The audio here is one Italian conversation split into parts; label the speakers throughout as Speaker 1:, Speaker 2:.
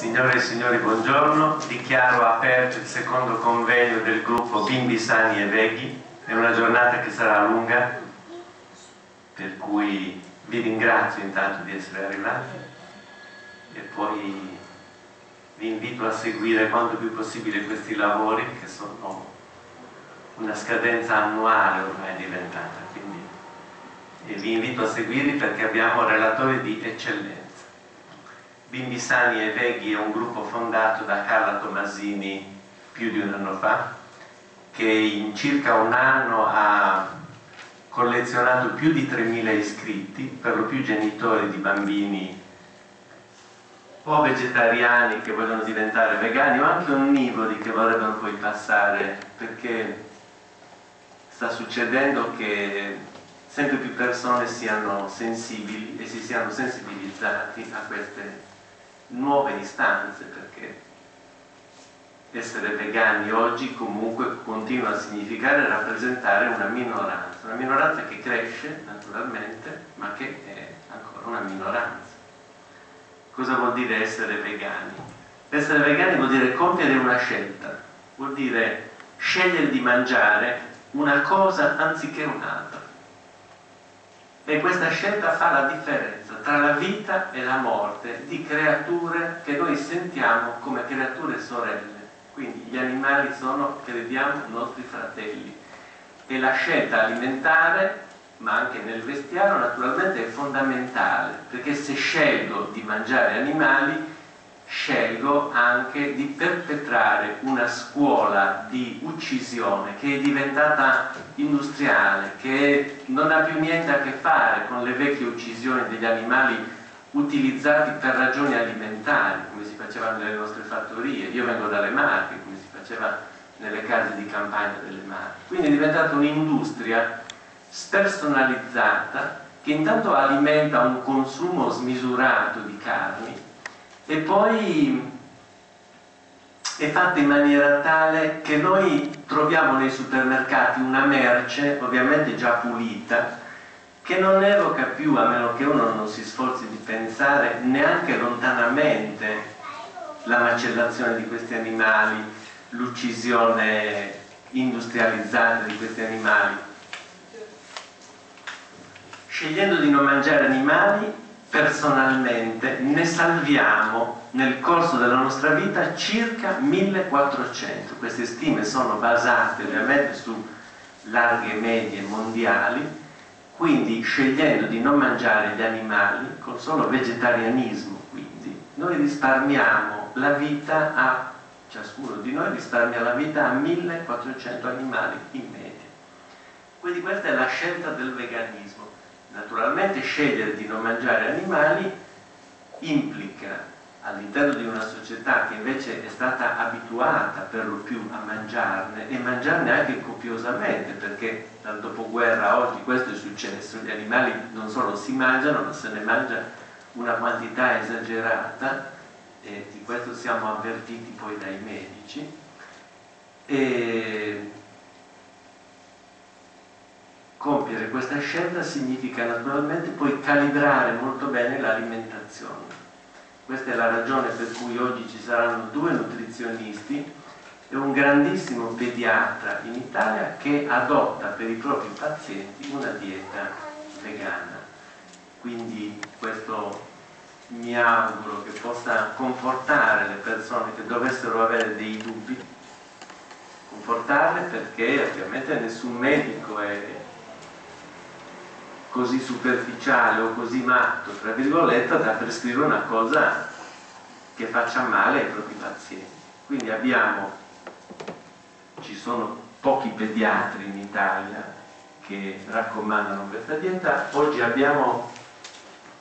Speaker 1: Signore e signori, buongiorno. Dichiaro aperto il secondo convegno del gruppo Bimbi Sani e Veghi. È una giornata che sarà lunga, per cui vi ringrazio intanto di essere arrivati e poi vi invito a seguire quanto più possibile questi lavori che sono una scadenza annuale ormai diventata. Quindi, e vi invito a seguirli perché abbiamo relatori di eccellenza. Bimbi Sani e Veghi è un gruppo fondato da Carla Tomasini più di un anno fa, che in circa un anno ha collezionato più di 3.000 iscritti, per lo più genitori di bambini o vegetariani che vogliono diventare vegani o anche onnivori che vorrebbero poi passare, perché sta succedendo che sempre più persone siano sensibili e si siano sensibilizzati a queste nuove istanze perché essere vegani oggi comunque continua a significare rappresentare una minoranza, una minoranza che cresce naturalmente ma che è ancora una minoranza. Cosa vuol dire essere vegani? Essere vegani vuol dire compiere una scelta, vuol dire scegliere di mangiare una cosa anziché un'altra. E questa scelta fa la differenza tra la vita e la morte di creature che noi sentiamo come creature sorelle. Quindi gli animali sono, crediamo, nostri fratelli. E la scelta alimentare, ma anche nel vestiario, naturalmente è fondamentale, perché se scelgo di mangiare animali, scelgo anche di perpetrare una scuola di uccisione che è diventata industriale, che non ha più niente a che fare con le vecchie uccisioni degli animali utilizzati per ragioni alimentari, come si faceva nelle nostre fattorie. Io vengo dalle Marche, come si faceva nelle case di campagna delle Marche. Quindi è diventata un'industria spersonalizzata che intanto alimenta un consumo smisurato di carni e poi è fatta in maniera tale che noi troviamo nei supermercati una merce ovviamente già pulita che non evoca più, a meno che uno non si sforzi di pensare neanche lontanamente la macellazione di questi animali, l'uccisione industrializzata di questi animali. Scegliendo di non mangiare animali personalmente ne salviamo nel corso della nostra vita circa 1400. Queste stime sono basate ovviamente su larghe medie mondiali, quindi scegliendo di non mangiare gli animali, con solo vegetarianismo quindi, noi risparmiamo la vita a, ciascuno di noi risparmia la vita a 1400 animali in media. Quindi questa è la scelta del veganismo Naturalmente scegliere di non mangiare animali implica all'interno di una società che invece è stata abituata per lo più a mangiarne e mangiarne anche copiosamente perché dal dopoguerra a oggi questo è successo, gli animali non solo si mangiano ma se ne mangia una quantità esagerata e di questo siamo avvertiti poi dai medici. E compiere questa scelta significa naturalmente poi calibrare molto bene l'alimentazione. Questa è la ragione per cui oggi ci saranno due nutrizionisti e un grandissimo pediatra in Italia che adotta per i propri pazienti una dieta vegana. Quindi questo mi auguro che possa confortare le persone che dovessero avere dei dubbi, confortarle perché ovviamente nessun medico è così superficiale o così matto, tra virgolette, da prescrivere una cosa che faccia male ai propri pazienti. Quindi abbiamo, ci sono pochi pediatri in Italia che raccomandano questa dieta, oggi abbiamo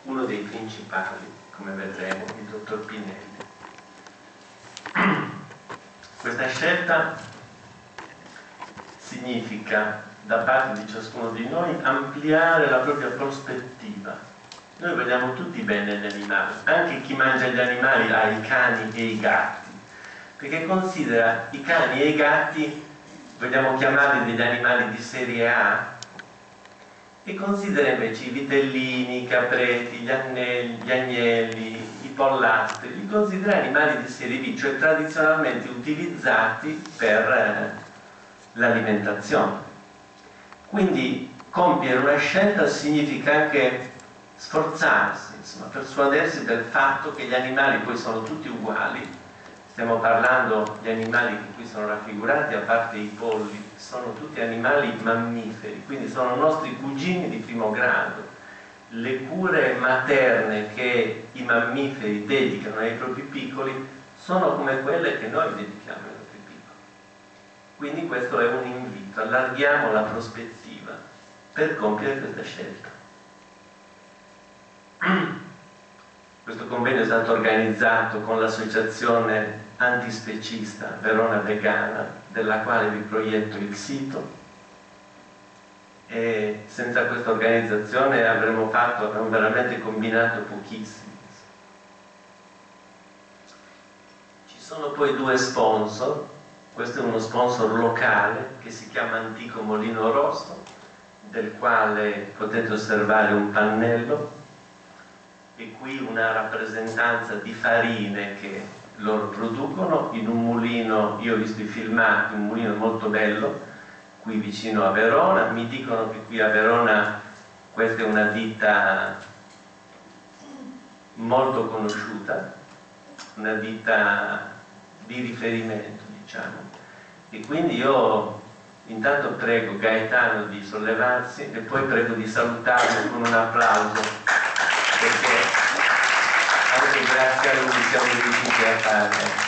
Speaker 1: uno dei principali, come vedremo, il dottor Pinelli. Questa scelta significa da parte di ciascuno di noi ampliare la propria prospettiva. Noi vogliamo tutti bene gli animali, anche chi mangia gli animali ha i cani e i gatti, perché considera i cani e i gatti, vogliamo chiamarli degli animali di serie A, e considera invece i vitellini, i capretti, gli, annelli, gli agnelli, i pollastrri, li considera animali di serie B, cioè tradizionalmente utilizzati per eh, l'alimentazione. Quindi compiere una scelta significa anche sforzarsi, insomma, persuadersi del fatto che gli animali poi sono tutti uguali, stiamo parlando di animali che qui sono raffigurati, a parte i polli, sono tutti animali mammiferi, quindi sono nostri cugini di primo grado. Le cure materne che i mammiferi dedicano ai propri piccoli sono come quelle che noi dedichiamo. Quindi questo è un invito, allarghiamo la prospettiva per compiere questa scelta. Questo convegno è stato organizzato con l'associazione antispecista Verona Vegana, della quale vi proietto il sito e senza questa organizzazione avremmo fatto, avremmo veramente combinato pochissimo. Ci sono poi due sponsor, questo è uno sponsor locale che si chiama Antico Molino Rosso, del quale potete osservare un pannello e qui una rappresentanza di farine che loro producono in un mulino, io ho visto i filmati, un mulino molto bello, qui vicino a Verona, mi dicono che qui a Verona questa è una ditta molto conosciuta, una ditta di riferimento diciamo, e quindi io intanto prego Gaetano di sollevarsi e poi prego di salutarlo con un applauso perché anche grazie a lui siamo riusciti a farlo.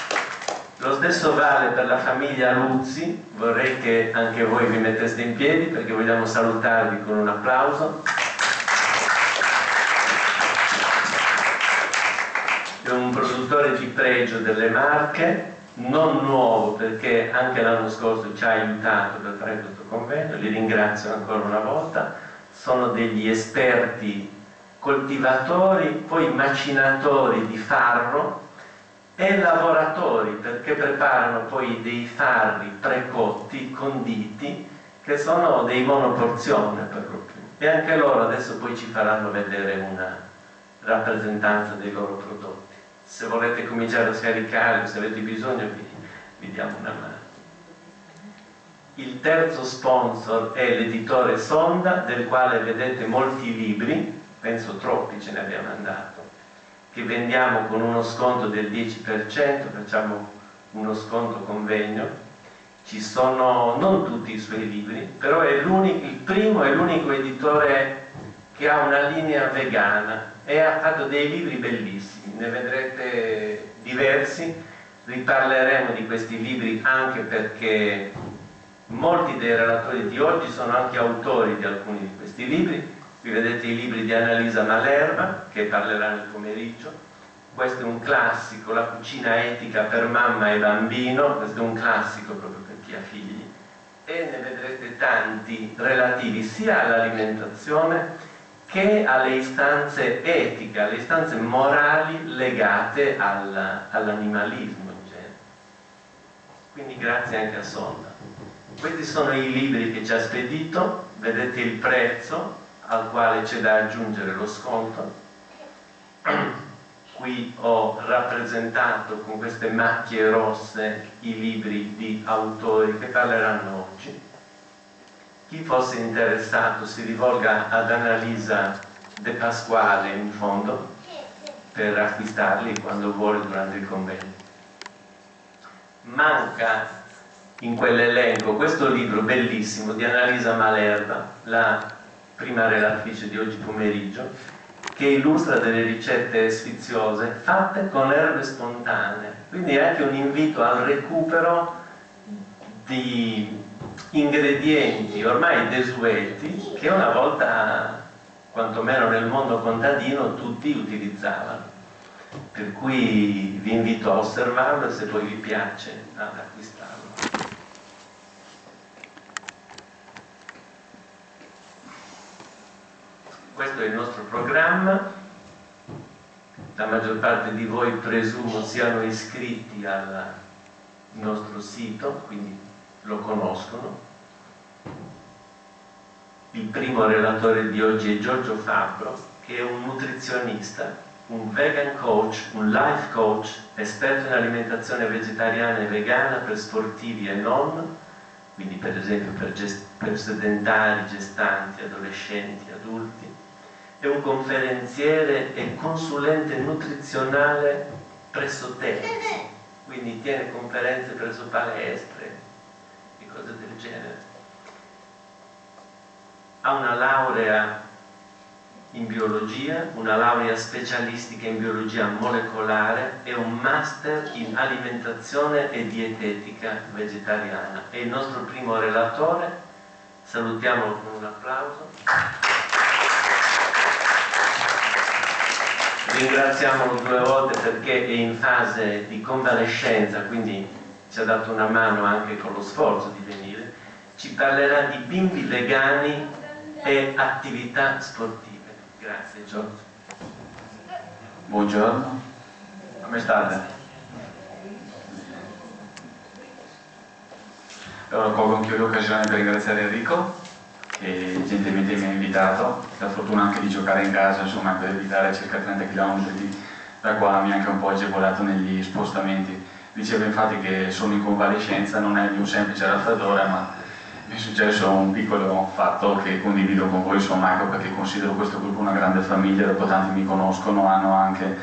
Speaker 1: Lo stesso vale per la famiglia Luzzi, vorrei che anche voi vi metteste in piedi perché vogliamo salutarvi con un applauso. È un produttore di pregio delle Marche, non nuovo perché anche l'anno scorso ci ha aiutato per fare questo convegno, li ringrazio ancora una volta, sono degli esperti coltivatori, poi macinatori di farro e lavoratori perché preparano poi dei farri precotti, conditi, che sono dei monoporzione per lo più. E anche loro adesso poi ci faranno vedere una rappresentanza dei loro prodotti. Se volete cominciare a scaricare, se avete bisogno, vi, vi diamo una mano. Il terzo sponsor è l'editore Sonda, del quale vedete molti libri, penso troppi ce ne abbiamo mandato che vendiamo con uno sconto del 10%, facciamo uno sconto convegno, ci sono non tutti i suoi libri, però è il primo e l'unico editore che ha una linea vegana e ha fatto dei libri bellissimi, ne vedrete diversi, riparleremo di questi libri anche perché molti dei relatori di oggi sono anche autori di alcuni di questi libri Qui vedete i libri di Annalisa Malerba che parlerà nel pomeriggio. Questo è un classico, la cucina etica per mamma e bambino, questo è un classico proprio per chi ha figli. E ne vedrete tanti relativi sia all'alimentazione che alle istanze etiche, alle istanze morali legate all'animalismo in genere. Quindi grazie anche a Sonda. Questi sono i libri che ci ha spedito, vedete il prezzo, al quale c'è da aggiungere lo sconto. Qui ho rappresentato con queste macchie rosse i libri di autori che parleranno oggi. Chi fosse interessato si rivolga ad Annalisa De Pasquale in fondo per acquistarli quando vuole durante il convegno. Manca in quell'elenco questo libro bellissimo di Annalisa Malerba, la prima relatrice di oggi pomeriggio, che illustra delle ricette sfiziose fatte con erbe spontanee. Quindi è anche un invito al recupero di ingredienti ormai desueti che una volta, quantomeno nel mondo contadino, tutti utilizzavano. Per cui vi invito a osservarlo e se poi vi piace ad acquistarlo. questo è il nostro programma la maggior parte di voi presumo siano iscritti al nostro sito quindi lo conoscono. Il primo relatore di oggi è Giorgio Fabbro che è un nutrizionista un vegan coach, un life coach, esperto in alimentazione vegetariana e vegana per sportivi e non, quindi per esempio per, per sedentari, gestanti, adolescenti, adulti, è un conferenziere e consulente nutrizionale presso te, quindi tiene conferenze presso palestre cose del genere. Ha una laurea in biologia, una laurea specialistica in biologia molecolare e un master in alimentazione e dietetica vegetariana. È il nostro primo relatore, salutiamolo con un applauso. Ringraziamolo due volte perché è in fase di convalescenza, quindi ci ha dato una mano anche con lo sforzo di venire. Ci parlerà di bimbi vegani e attività sportive. Grazie Giorgio.
Speaker 2: Buongiorno, come state? Allora colgo anche io l'occasione per ringraziare Enrico che gentilmente mi ha invitato, la fortuna anche di giocare in casa, insomma per evitare circa 30 km da qua mi ha anche un po' agevolato negli spostamenti. Dicevo infatti che sono in convalescenza, non è di un semplice raffreddore, ma è successo un piccolo fatto che condivido con voi, insomma, ecco perché considero questo gruppo una grande famiglia, dopo tanti mi conoscono, hanno anche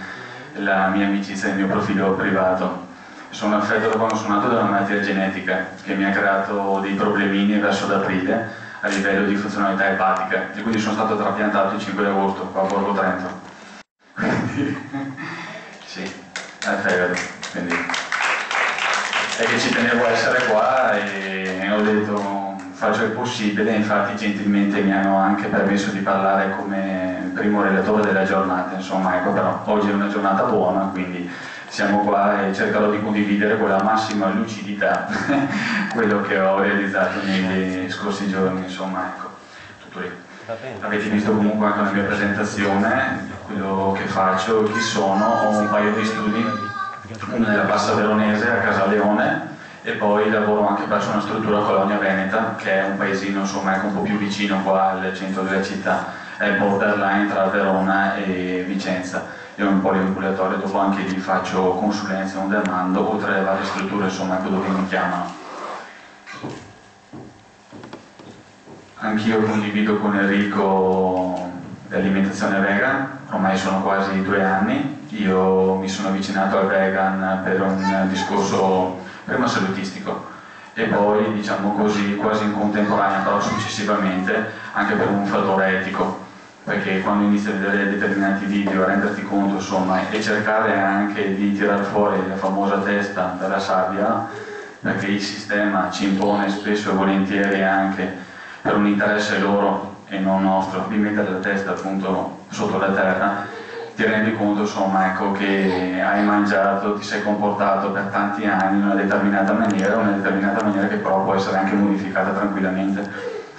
Speaker 2: la mia amicizia e il mio profilo privato. Sono affetto da quando sono nato da una malattia genetica che mi ha creato dei problemini verso l'aprile a livello di funzionalità epatica e quindi sono stato trapiantato il 5 agosto qua a Borgo Trento. Quindi, sì, è fegato, quindi è che ci tenevo a essere qua e ho detto faccio il possibile, infatti gentilmente mi hanno anche permesso di parlare come primo relatore della giornata, insomma ecco però oggi è una giornata buona, quindi siamo qua e cercherò di condividere con la massima lucidità quello che ho realizzato negli scorsi giorni, insomma ecco, tutto lì. Avete visto comunque anche la mia presentazione, quello che faccio, chi sono, ho un paio di studi, nella Bassa Veronese a Casaleone, e poi lavoro anche presso una struttura Colonia Veneta che è un paesino insomma ecco, un po' più vicino qua al centro della città. È il borderline tra Verona e Vicenza. Io un po' poliambulatorio dopo anche lì faccio consulenza on demand oltre alle varie strutture insomma ecco, dove mi chiamano. Anch'io condivido con Enrico l'alimentazione vegan ormai sono quasi due anni io mi sono avvicinato al vegan per un discorso prima salutistico e poi diciamo così quasi in contemporanea però successivamente anche per un fattore etico. Perché quando inizi a vedere determinati video a renderti conto insomma e cercare anche di tirar fuori la famosa testa dalla sabbia perché il sistema ci impone spesso e volentieri anche per un interesse loro e non nostro di mettere la testa appunto sotto la terra ti rendi conto insomma, ecco, che hai mangiato, ti sei comportato per tanti anni in una determinata maniera, una determinata maniera che però può essere anche modificata tranquillamente.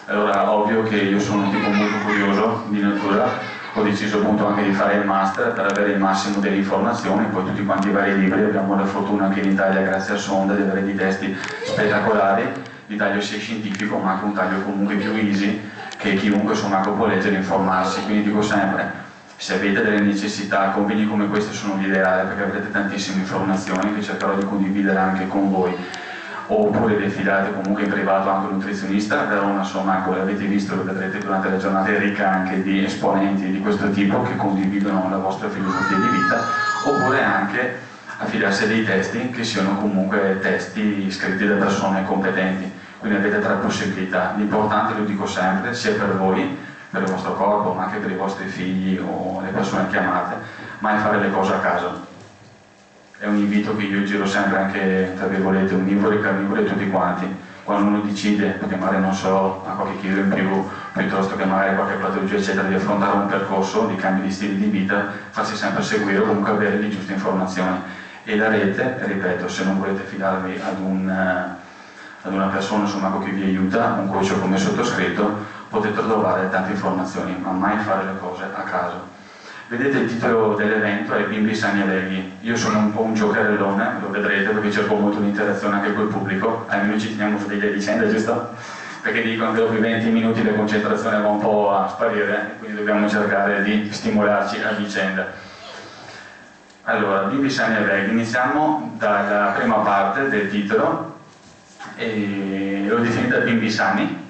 Speaker 2: Allora, ovvio che io sono un tipo molto curioso di natura, ho deciso appunto anche di fare il master per avere il massimo delle informazioni, poi tutti quanti i vari libri, abbiamo la fortuna anche in Italia, grazie a Sonda, di avere dei testi spettacolari, di taglio sia scientifico ma anche un taglio comunque più easy, che chiunque insomma può leggere e informarsi, quindi dico sempre, se avete delle necessità, convegni come questi sono l'ideale perché avrete tantissime informazioni che cercherò di condividere anche con voi. Oppure defilate comunque in privato anche un nutrizionista, Verona insomma come avete visto lo vedrete durante la giornata è ricca anche di esponenti di questo tipo che condividono la vostra filosofia di vita. Oppure anche affidarsi a dei testi che siano comunque testi scritti da persone competenti. Quindi avete tre possibilità. L'importante lo dico sempre sia per voi per il vostro corpo, ma anche per i vostri figli o le persone chiamate, mai fare le cose a caso. È un invito che io giro sempre anche, tra virgolette, onnivori, carnivori tutti quanti. Quando uno decide, perché magari non so, ha qualche chilo in più, piuttosto che magari qualche patologia, eccetera, di affrontare un percorso di cambio di stile di vita, farsi sempre seguire o comunque avere le giuste informazioni. E la rete, ripeto, se non volete fidarvi ad, un, ad una persona insomma, che vi aiuta, un coach come sottoscritto, potete trovare tante informazioni, ma mai fare le cose a caso. Vedete il titolo dell'evento è Bimbi sani e veghi. Io sono un po' un giocherellone, lo vedrete perché cerco molto l'interazione anche col pubblico, almeno ci teniamo fedeli a vicenda, giusto? Perché dicono che dopo i 20 minuti la concentrazione va un po' a sparire, quindi dobbiamo cercare di stimolarci a vicenda. Allora, bimbi sani e vegani, iniziamo dalla prima parte del titolo, e l'ho definita bimbi sani,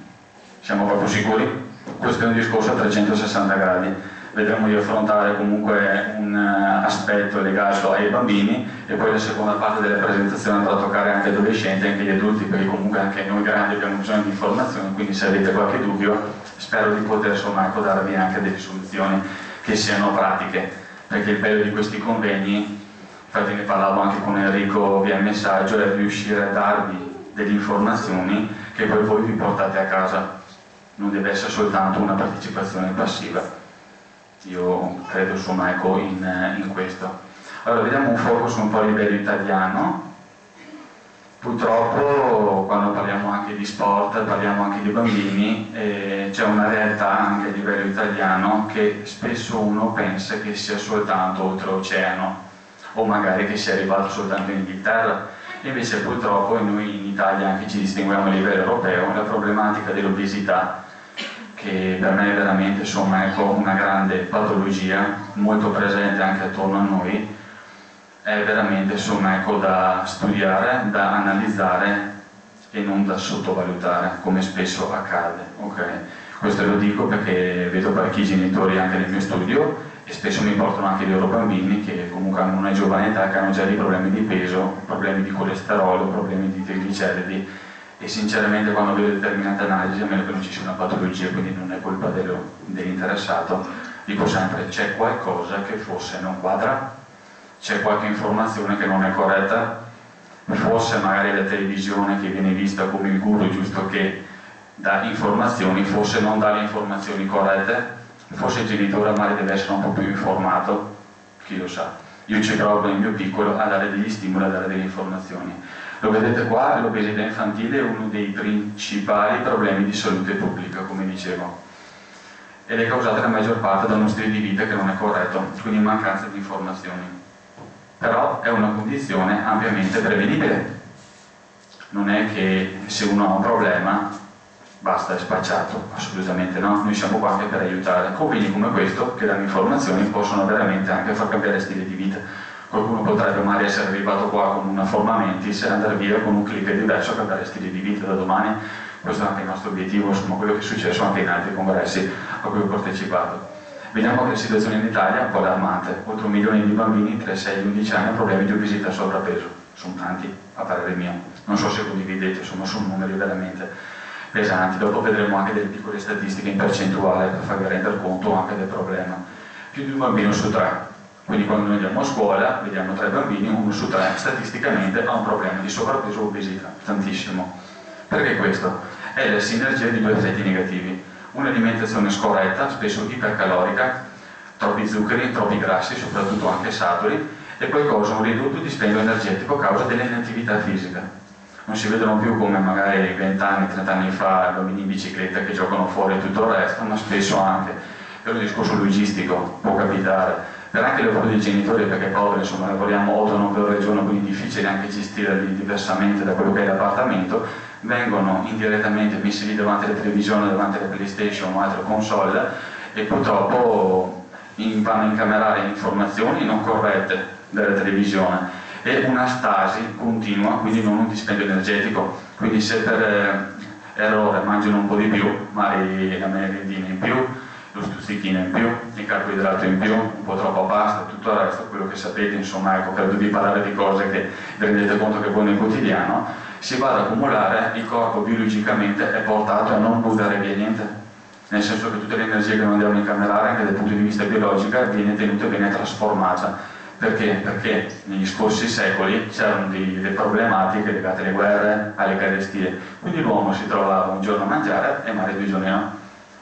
Speaker 2: siamo proprio sicuri? Questo è un discorso a 360 gradi vedremo di affrontare comunque un eh, aspetto legato ai bambini e poi la seconda parte della presentazione andrà a toccare anche adolescenti e anche gli adulti perché comunque anche noi grandi abbiamo bisogno di informazioni quindi se avete qualche dubbio spero di poter insomma ecco, darvi anche delle soluzioni che siano pratiche perché il bello di questi convegni infatti ne parlavo anche con Enrico via messaggio è riuscire a darvi delle informazioni che poi voi vi portate a casa non deve essere soltanto una partecipazione passiva io credo insomma ecco in, in questo. Allora vediamo un focus un po' a livello italiano. Purtroppo quando parliamo anche di sport, parliamo anche di bambini, eh, c'è una realtà anche a livello italiano che spesso uno pensa che sia soltanto oltreoceano o magari che sia arrivato soltanto in Inghilterra. Invece purtroppo noi in Italia anche ci distinguiamo a livello europeo, la problematica dell'obesità che per me è veramente insomma, ecco, una grande patologia, molto presente anche attorno a noi, è veramente insomma, ecco, da studiare, da analizzare e non da sottovalutare, come spesso accade. Okay? Questo lo dico perché vedo parecchi genitori anche nel mio studio e spesso mi portano anche i loro bambini che comunque hanno una giovane età, che hanno già dei problemi di peso, problemi di colesterolo, problemi di trigliceridi e sinceramente quando vedo determinate analisi, a meno che non ci sia una patologia, quindi non è colpa dell'interessato, dico sempre c'è qualcosa che forse non quadra, c'è qualche informazione che non è corretta, forse magari la televisione che viene vista come il guru giusto che dà informazioni, forse non dà le informazioni corrette, forse il genitore magari deve essere un po' più informato, chi lo sa. Io ci provo nel mio piccolo a dare degli stimoli, a dare delle informazioni lo vedete qua, l'obesità infantile è uno dei principali problemi di salute pubblica, come dicevo, ed è causata la maggior parte da uno stile di vita che non è corretto, quindi mancanza di informazioni. Però è una condizione ampiamente prevenibile. Non è che se uno ha un problema basta, è spacciato, assolutamente no, noi siamo qua anche per aiutare. Convegni come questo, che danno informazioni, possono veramente anche far cambiare stile di vita qualcuno potrebbe magari essere arrivato qua con una forma mentis e andare via con un click diverso cambiare stile di vita da domani. Questo è anche il nostro obiettivo, insomma quello che è successo anche in altri congressi a cui ho partecipato. Vediamo che la situazione in Italia è un po' allarmante. Oltre un milione di bambini tra i 6 e gli 11 anni hanno problemi di obesità e sovrappeso. Sono tanti a parere mio. Non so se condividete, insomma sono numeri veramente pesanti. Dopo vedremo anche delle piccole statistiche in percentuale per farvi rendere conto anche del problema. Più di un bambino su tre quindi quando noi andiamo a scuola, vediamo tre bambini, uno su tre statisticamente ha un problema di sovrappeso o obesità, tantissimo. Perché questo? È la sinergia di due effetti negativi. Un'alimentazione scorretta, spesso ipercalorica, troppi zuccheri, troppi grassi, soprattutto anche saturi, e poi cosa? Un ridotto dispendio energetico a causa dell'inattività fisica. Non si vedono più come magari 20 anni, 30 anni fa, bambini in bicicletta che giocano fuori e tutto il resto, ma spesso anche per un discorso logistico può capitare per anche le lavoro dei genitori perché poveri insomma lavoriamo 8 9 ore al giorno quindi è difficile anche gestirli diversamente da quello che è l'appartamento. Vengono indirettamente messi lì davanti alla televisione davanti alla playstation o altre console e purtroppo vanno a incamerare informazioni non corrette della televisione. E una stasi continua quindi non un dispendio energetico. Quindi se per eh, errore mangiano un po' di più magari la merendina in più lo stuzzichino in più, il carboidrato in più, un po' troppa pasta, tutto il resto, quello che sapete, insomma, ecco, credo di parlare di cose che vi rendete conto che voi nel quotidiano, si va ad accumulare, il corpo biologicamente è portato a non buttare via niente, nel senso che tutte le energie che noi andiamo a incamerare, anche dal punto di vista biologico, viene tenuta e viene trasformata. Perché? Perché negli scorsi secoli c'erano delle problematiche legate alle guerre, alle carestie, quindi l'uomo si trovava un giorno a mangiare e magari due giorni no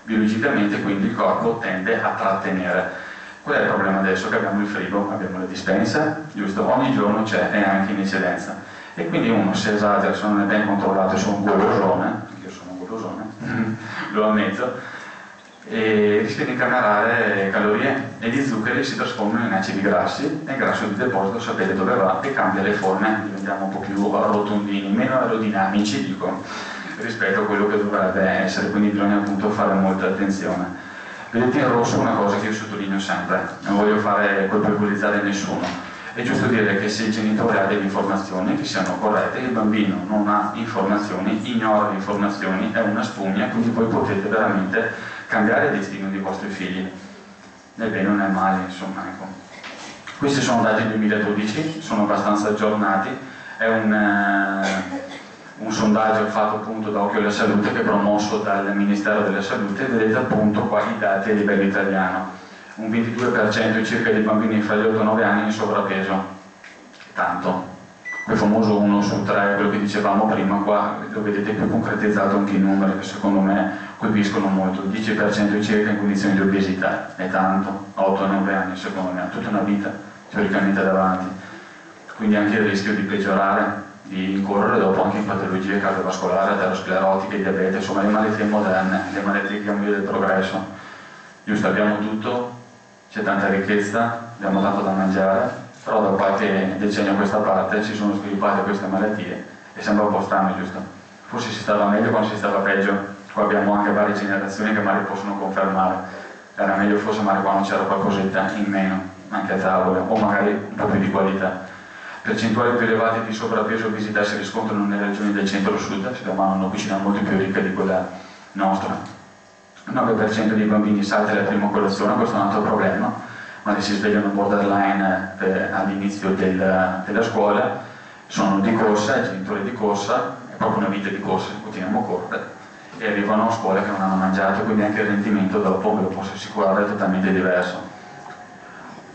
Speaker 2: biologicamente quindi il corpo tende a trattenere. Qual è il problema adesso? Che abbiamo il frigo, abbiamo la dispensa, giusto? Ogni giorno c'è e anche in eccedenza. E quindi uno se esagera, se non è ben controllato, se è un golosone, io sono un golosone, lo ammetto, e rischia di incamerare calorie e gli zuccheri si trasformano in acidi grassi e il grasso di deposito sapete dove va e cambia le forme, diventiamo un po' più rotondini, meno aerodinamici dico rispetto a quello che dovrebbe essere, quindi bisogna appunto fare molta attenzione. Vedete in rosso una cosa che io sottolineo sempre, non voglio fare colpevolizzare nessuno, È giusto dire che se il genitore ha delle informazioni che siano corrette, il bambino non ha informazioni, ignora le informazioni, è una spugna, quindi voi potete veramente cambiare il destino dei vostri figli. Nel bene non è male, insomma. Ecco. Questi sono dati 2012, sono abbastanza aggiornati, è un, eh, un sondaggio fatto appunto da Occhio alla Salute che è promosso dal Ministero della Salute, vedete appunto qua i dati a livello italiano. Un 22% circa dei bambini fra gli 8 e 9 anni in sovrappeso, tanto. Quel famoso 1 su 3, quello che dicevamo prima, qua lo vedete più concretizzato anche i numeri che secondo me colpiscono molto, il 10% circa in condizioni di obesità, è tanto, 8-9 anni secondo me, tutta una vita teoricamente davanti, quindi anche il rischio di peggiorare, di incorrere dopo anche in patologie cardiovascolari, aterosclerotiche, diabete, insomma le malattie moderne, le malattie che hanno del progresso. Giusto, abbiamo tutto, c'è tanta ricchezza, abbiamo tanto da mangiare, però da qualche decennio a questa parte si sono sviluppate queste malattie e sembra un po' strano, giusto? Forse si stava meglio quando si stava peggio, qua abbiamo anche varie generazioni che magari possono confermare, era meglio forse magari quando c'era qualcosetta in meno, anche a tavola, o magari un po' più di qualità. Percentuali più elevate di sovrappeso obesità si riscontrano nelle regioni del centro-sud, si chiamano una cucina molto più ricca di quella nostra 9% dei bambini salta la prima colazione, questo è un altro problema, quando si svegliano borderline eh, all'inizio del, della scuola, sono di corsa, i genitori di corsa, è proprio una vita di corsa, continuiamo a correre, e arrivano a scuola che non hanno mangiato, quindi anche il rendimento dopo, ve lo posso assicurare, è totalmente diverso.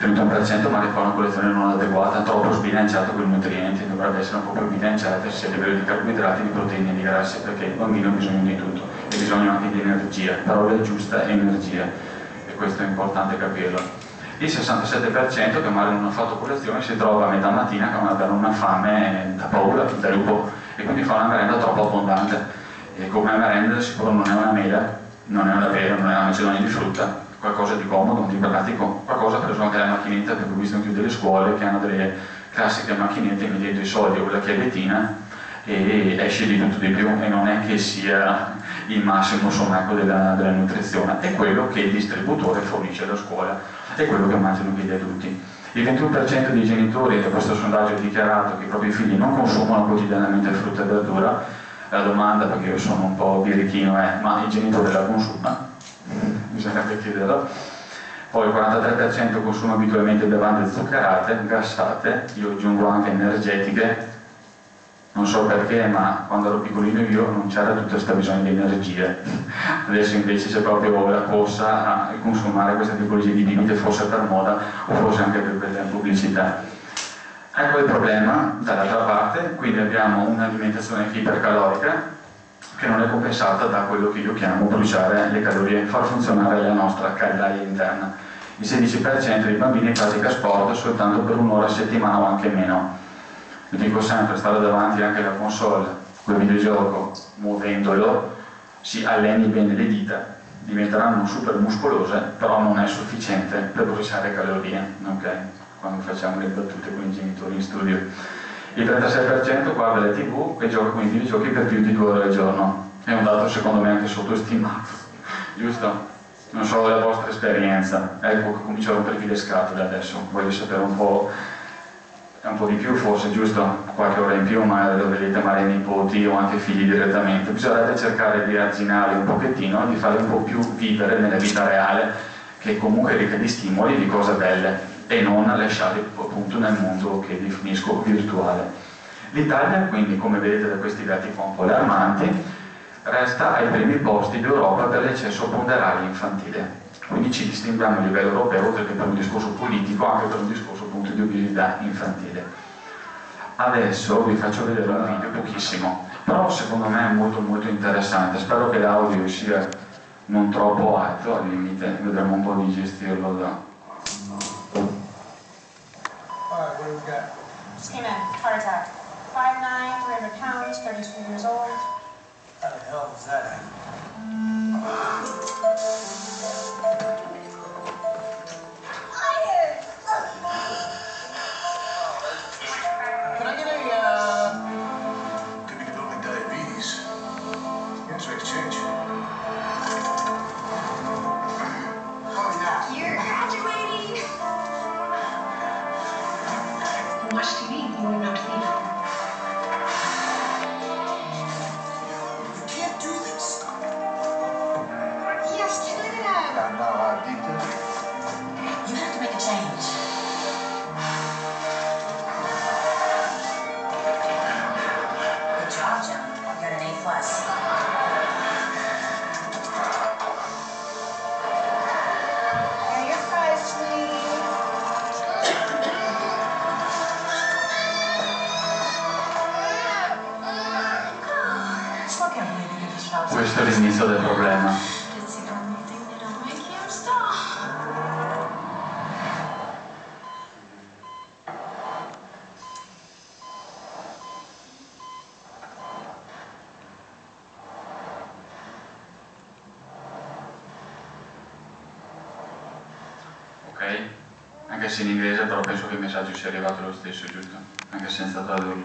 Speaker 2: Il 31% ma fa una colazione non adeguata, troppo sbilanciato con i nutrienti, dovrebbe essere un po' più bilanciata sia a livello di carboidrati, di proteine e di grassi, perché il bambino ha bisogno di tutto e bisogno anche di energia, parola giusta energia, e questo è importante capirlo. Il 67% che magari non ha fatto colazione si trova a metà mattina con una, una fame da paura, da lupo, e quindi fa una merenda troppo abbondante. E come merenda sicuro non è una mela, non è una pera, non è una macedonia di frutta, qualcosa di comodo, di pratico, qualcosa preso anche la macchinetta, perché ho visto anche delle scuole che hanno delle classiche macchinette, mi dentro i soldi o la chiavettina e esce di tutto di più e non è che sia il massimo insomma, ecco, della, della, nutrizione, è quello che il distributore fornisce alla scuola, è quello che mangiano gli adulti. Il 21% dei genitori da questo sondaggio ha dichiarato che i propri figli non consumano quotidianamente frutta e verdura, la domanda, perché io sono un po' birichino, è ma il genitore la consuma? Bisognerebbe chiederlo. Poi il 43% consuma abitualmente bevande zuccherate, gassate, io aggiungo anche energetiche, non so perché, ma quando ero piccolino io non c'era tutto questo bisogno di energie. Adesso invece c'è proprio la corsa a consumare queste tipologie di bibite, forse per moda o forse anche per la pubblicità. Ecco il problema dall'altra parte, quindi abbiamo un'alimentazione ipercalorica che non è compensata da quello che io chiamo bruciare le calorie, far funzionare la nostra caldaia interna. Il 16% dei bambini pratica sport soltanto per un'ora a settimana o anche meno io dico sempre, stare davanti anche alla console, quel videogioco, muovendolo, si alleni bene le dita, diventeranno super muscolose, però non è sufficiente per bruciare calorie, ok? Quando facciamo le battute con i genitori in studio. Il 36% guarda le tv e gioca con i videogiochi per più di due ore al giorno. È un dato secondo me anche sottostimato, giusto? Non so la vostra esperienza, ecco che comincio a rompervi le scatole adesso, voglio sapere un po' un po' di più forse, giusto? Qualche ora in più, ma lo vedete magari nipoti o anche figli direttamente. Bisognerebbe cercare di arginare un pochettino, di fare un po' più vivere nella vita reale, che comunque ricca di stimoli, di cose belle, e non lasciare appunto nel mondo che definisco virtuale. L'Italia, quindi, come vedete da questi dati un po' allarmanti, resta ai primi posti d'Europa per l'eccesso ponderale infantile. Quindi ci distinguiamo a livello europeo, oltre che per un discorso politico, anche per un discorso appunto di obesità infantile. Adesso vi faccio vedere un video pochissimo, però secondo me è molto molto interessante. Spero che l'audio sia non troppo alto, al limite vedremo un po' di gestirlo da...
Speaker 3: Alright, what do we got? Just came in, heart attack. 5'9", 300 pounds, 32 years old. How the hell was that? watch
Speaker 2: Questo è l'inizio del problema. Ok? Anche se in inglese, però penso che il messaggio sia arrivato lo stesso, giusto? Anche senza tradurlo.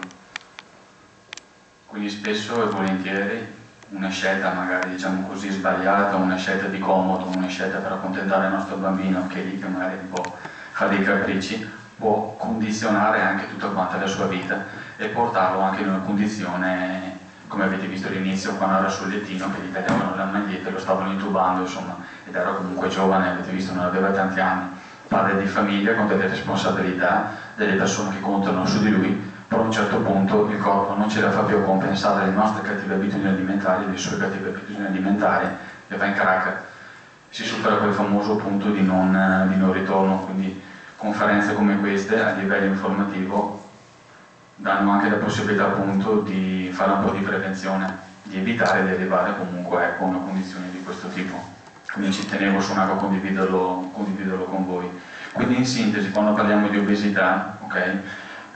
Speaker 2: Quindi spesso e volentieri una scelta magari diciamo così sbagliata, una scelta di comodo, una scelta per accontentare il nostro bambino che è lì che magari un po' fa dei capricci, può condizionare anche tutta quanta la sua vita e portarlo anche in una condizione, come avete visto all'inizio, quando era sul lettino che gli tagliavano la maglietta e lo stavano intubando, insomma, ed era comunque giovane, avete visto, non aveva tanti anni, padre di famiglia con delle responsabilità, delle persone che contano su di lui, però a un certo punto il corpo non ce la fa più a compensare le nostre cattive abitudini alimentari, le sue cattive abitudini alimentari e va in crack. Si supera quel famoso punto di non, di non ritorno, quindi conferenze come queste a livello informativo danno anche la possibilità appunto di fare un po' di prevenzione, di evitare di arrivare comunque ecco, una condizione di questo tipo. Quindi ci tenevo suonato a condividerlo, condividerlo con voi. Quindi in sintesi, quando parliamo di obesità, ok,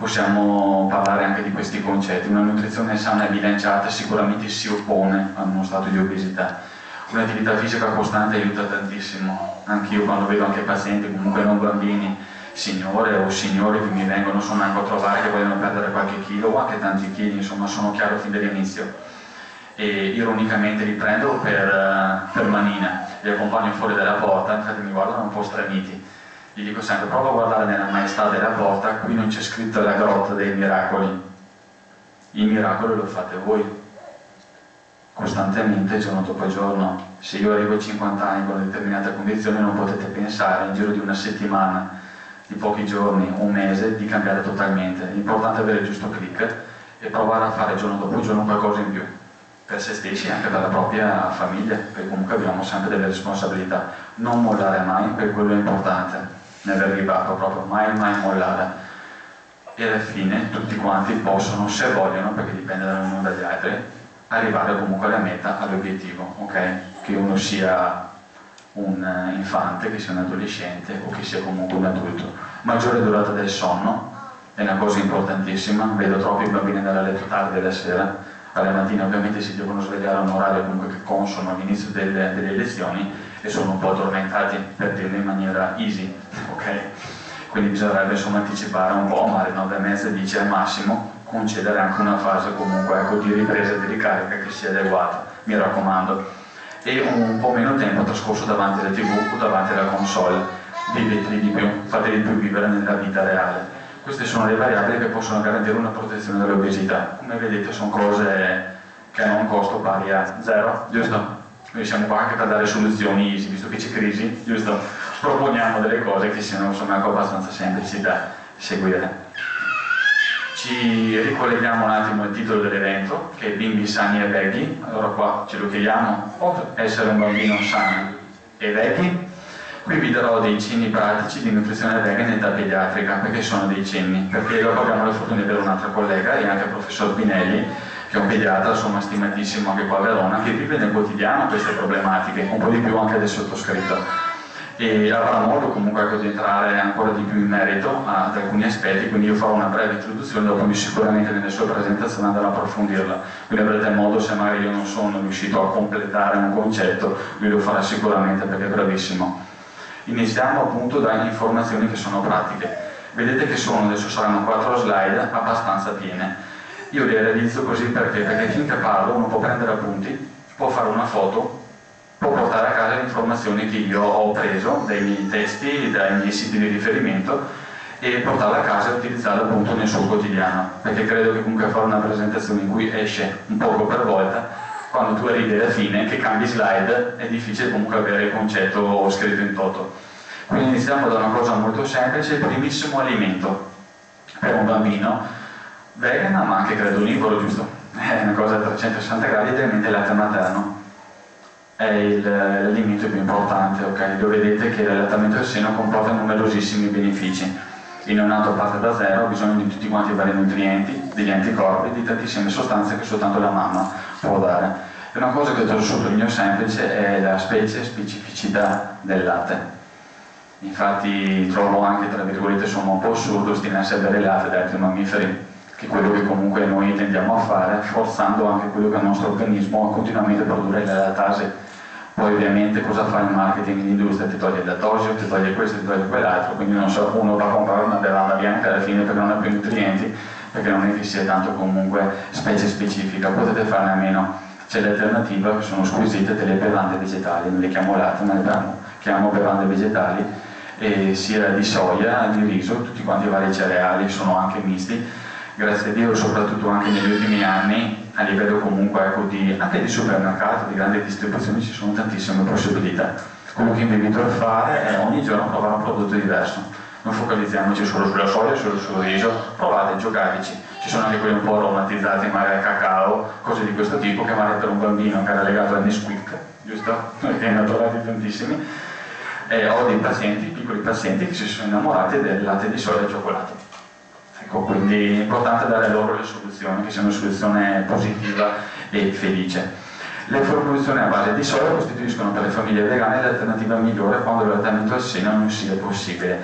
Speaker 2: possiamo parlare anche di questi concetti. Una nutrizione sana e bilanciata sicuramente si oppone a uno stato di obesità. Un'attività fisica costante aiuta tantissimo. Anch'io quando vedo anche pazienti, comunque non bambini, signore o signori che mi vengono insomma anche a trovare che vogliono perdere qualche chilo o anche tanti chili, insomma sono chiaro fin dall'inizio. E ironicamente li prendo per, eh, per manina, li accompagno fuori dalla porta, infatti mi guardano un po' straniti. Gli dico sempre, prova a guardare nella maestà della porta, qui non c'è scritto la grotta dei miracoli. Il miracolo lo fate voi, costantemente, giorno dopo giorno. Se io arrivo a 50 anni con una determinata condizione, non potete pensare in giro di una settimana, di pochi giorni, un mese, di cambiare totalmente. L'importante è avere il giusto click e provare a fare giorno dopo giorno qualcosa in più per se stessi e anche per la propria famiglia, perché comunque abbiamo sempre delle responsabilità. Non mollare mai, per quello è importante never give up, proprio mai mai mollare. E alla fine tutti quanti possono, se vogliono, perché dipende dall'uno dagli altri, arrivare comunque alla meta, all'obiettivo, ok? Che uno sia un infante, che sia un adolescente o che sia comunque un adulto. Maggiore durata del sonno è una cosa importantissima, vedo troppi bambini andare a letto tardi la sera, alla mattina ovviamente si devono svegliare a un orario comunque che consono all'inizio delle, delle lezioni e sono un po' addormentati per dirlo in maniera easy, ok? Quindi bisognerebbe insomma anticipare un po', ma alle 9 e mezza, 10 al massimo, concedere anche una fase comunque ecco, di ripresa e di ricarica che sia adeguata, mi raccomando. E un po' meno tempo trascorso davanti alla tv o davanti alla console, viveteli di più, fateli più vivere nella vita reale. Queste sono le variabili che possono garantire una protezione dall'obesità. Come vedete sono cose che hanno un costo pari a zero, giusto? Noi siamo qua anche per dare soluzioni easy, visto che c'è crisi, giusto? Proponiamo delle cose che siano insomma abbastanza semplici da seguire. Ci ricolleghiamo un attimo al titolo dell'evento, che è Bimbi sani e veghi. Allora qua ce lo chiediamo, o essere un bambino sano e veghi? Qui vi darò dei cenni pratici di nutrizione vegan in età pediatrica, perché sono dei cenni? Perché dopo abbiamo la fortuna di avere un'altra collega, e anche il professor Pinelli, che è un pediatra, insomma stimatissimo anche qua a Verona, che vive nel quotidiano queste problematiche, un po' di più anche del sottoscritto. E avrà modo comunque ecco, di entrare ancora di più in merito ad alcuni aspetti, quindi io farò una breve introduzione, dopo sicuramente nelle sue presentazioni andrò a approfondirla. Quindi avrete modo, se magari io non sono riuscito a completare un concetto, lui lo farà sicuramente perché è bravissimo. Iniziamo appunto da informazioni che sono pratiche. Vedete che sono, adesso saranno quattro slide abbastanza piene. Io le realizzo così perché? Perché finché parlo uno può prendere appunti, può fare una foto, può portare a casa le informazioni che io ho preso dai miei testi, dai miei siti di riferimento e portarla a casa e utilizzarla appunto nel suo quotidiano, perché credo che comunque fare una presentazione in cui esce un poco per volta, quando tu arrivi alla fine, che cambi slide, è difficile comunque avere il concetto scritto in toto. Quindi iniziamo da una cosa molto semplice, il primissimo alimento per un bambino vegana, ma anche credo libero, giusto? È una cosa a 360 gradi, ovviamente il latte materno è l'alimento più importante, ok? Dove vedete che l'allattamento del seno comporta numerosissimi benefici il neonato parte da zero, ha bisogno di tutti quanti i vari nutrienti, degli anticorpi, di tantissime sostanze che soltanto la mamma può dare. E una cosa che sottolineo semplice è la specie e specificità del latte. Infatti trovo anche, tra virgolette, insomma, un po' assurdo ostinarsi a bere il latte da altri mammiferi, che è quello che comunque noi tendiamo a fare, forzando anche quello che è il nostro organismo a continuamente produrre la lattasi poi ovviamente cosa fa il marketing in industria? Ti toglie il lattosio, ti toglie questo, ti toglie quell'altro, quindi non so, uno va a comprare una bevanda bianca alla fine perché non ha più nutrienti, perché non è che sia tanto comunque specie specifica, potete farne a meno. C'è l'alternativa che sono squisite delle bevande vegetali, non le chiamo latte, ma le chiamo bevande vegetali, sia di soia, di riso, tutti quanti i vari cereali sono anche misti, grazie a Dio soprattutto anche negli ultimi anni a livello comunque ecco, di, anche di supermercato, di grandi distribuzioni ci sono tantissime possibilità. Quello che vi invito a fare è ogni giorno provare un prodotto diverso. Non focalizziamoci solo sulla soia, solo sul riso, provate, giocateci. Ci sono anche quelli un po' aromatizzati, magari al cacao, cose di questo tipo, che magari per un bambino che era legato al Nesquik, giusto? Noi ne hanno trovati tantissimi. E ho dei pazienti, piccoli pazienti, che si sono innamorati del latte di soia e cioccolato Ecco, quindi è importante dare loro le soluzioni, che sia una soluzione positiva e felice. Le formulazioni a base di soia costituiscono per le famiglie vegane l'alternativa migliore quando l'allattamento al seno non sia possibile.